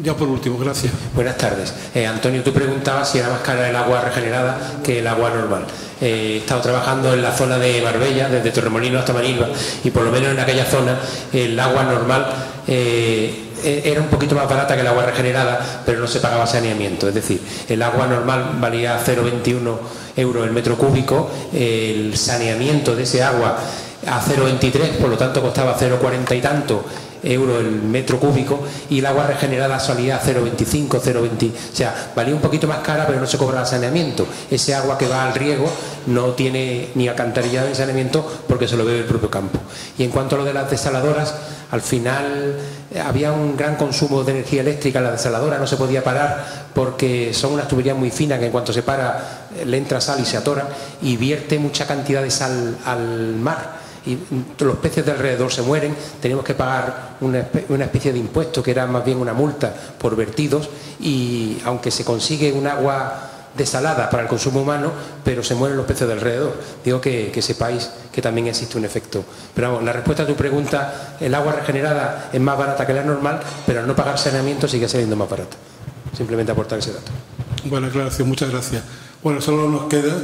ya por último, gracias. Buenas tardes. Eh, Antonio, tú preguntabas si era más cara el agua regenerada que el agua normal. Eh, he estado trabajando en la zona de Marbella, desde Torremolino hasta Manilva, y por lo menos en aquella zona el agua normal eh, e-, era un poquito más barata que el agua regenerada, pero no se pagaba saneamiento. Es decir, el agua normal valía 0,21 euros el metro cúbico, el saneamiento de ese agua a 0,23, por lo tanto costaba 0,40 y tanto euros el metro cúbico y el agua regenerada salía a 0,25, 0,20, o sea, valía un poquito más cara pero no se cobraba saneamiento. Ese agua que va al riego no tiene ni alcantarillado de saneamiento porque se lo bebe el propio campo. Y en cuanto a lo de las desaladoras, al final eh, había un gran consumo de energía eléctrica en la desaladora, no se podía parar porque son unas tuberías muy finas que en cuanto se para eh, le entra sal y se atora y vierte mucha cantidad de sal al mar y los peces de alrededor se mueren, tenemos que pagar una, especie de impuesto que era más bien una multa por vertidos y aunque se consigue un agua desalada para el consumo humano, pero se mueren los peces de alrededor. Digo que, que sepáis que también existe un efecto. Pero vamos, la respuesta a tu pregunta, el agua regenerada es más barata que la normal, pero al no pagar saneamiento sigue siendo más barata. Simplemente aportar ese dato. Buena aclaración, muchas gracias. Bueno, solo nos queda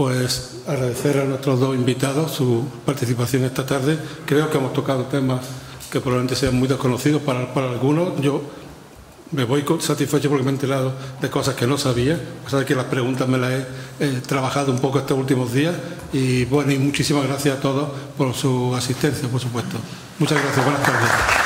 pues agradecer a nuestros dos invitados su participación esta tarde. Creo que hemos tocado temas que probablemente sean muy desconocidos para, para algunos. Yo me voy satisfecho porque me he enterado de cosas que no sabía, a pesar de que las preguntas me las he trabajado un poco estos últimos días. Y bueno, y muchísimas gracias a todos por su asistencia, por supuesto. Muchas gracias, buenas tardes.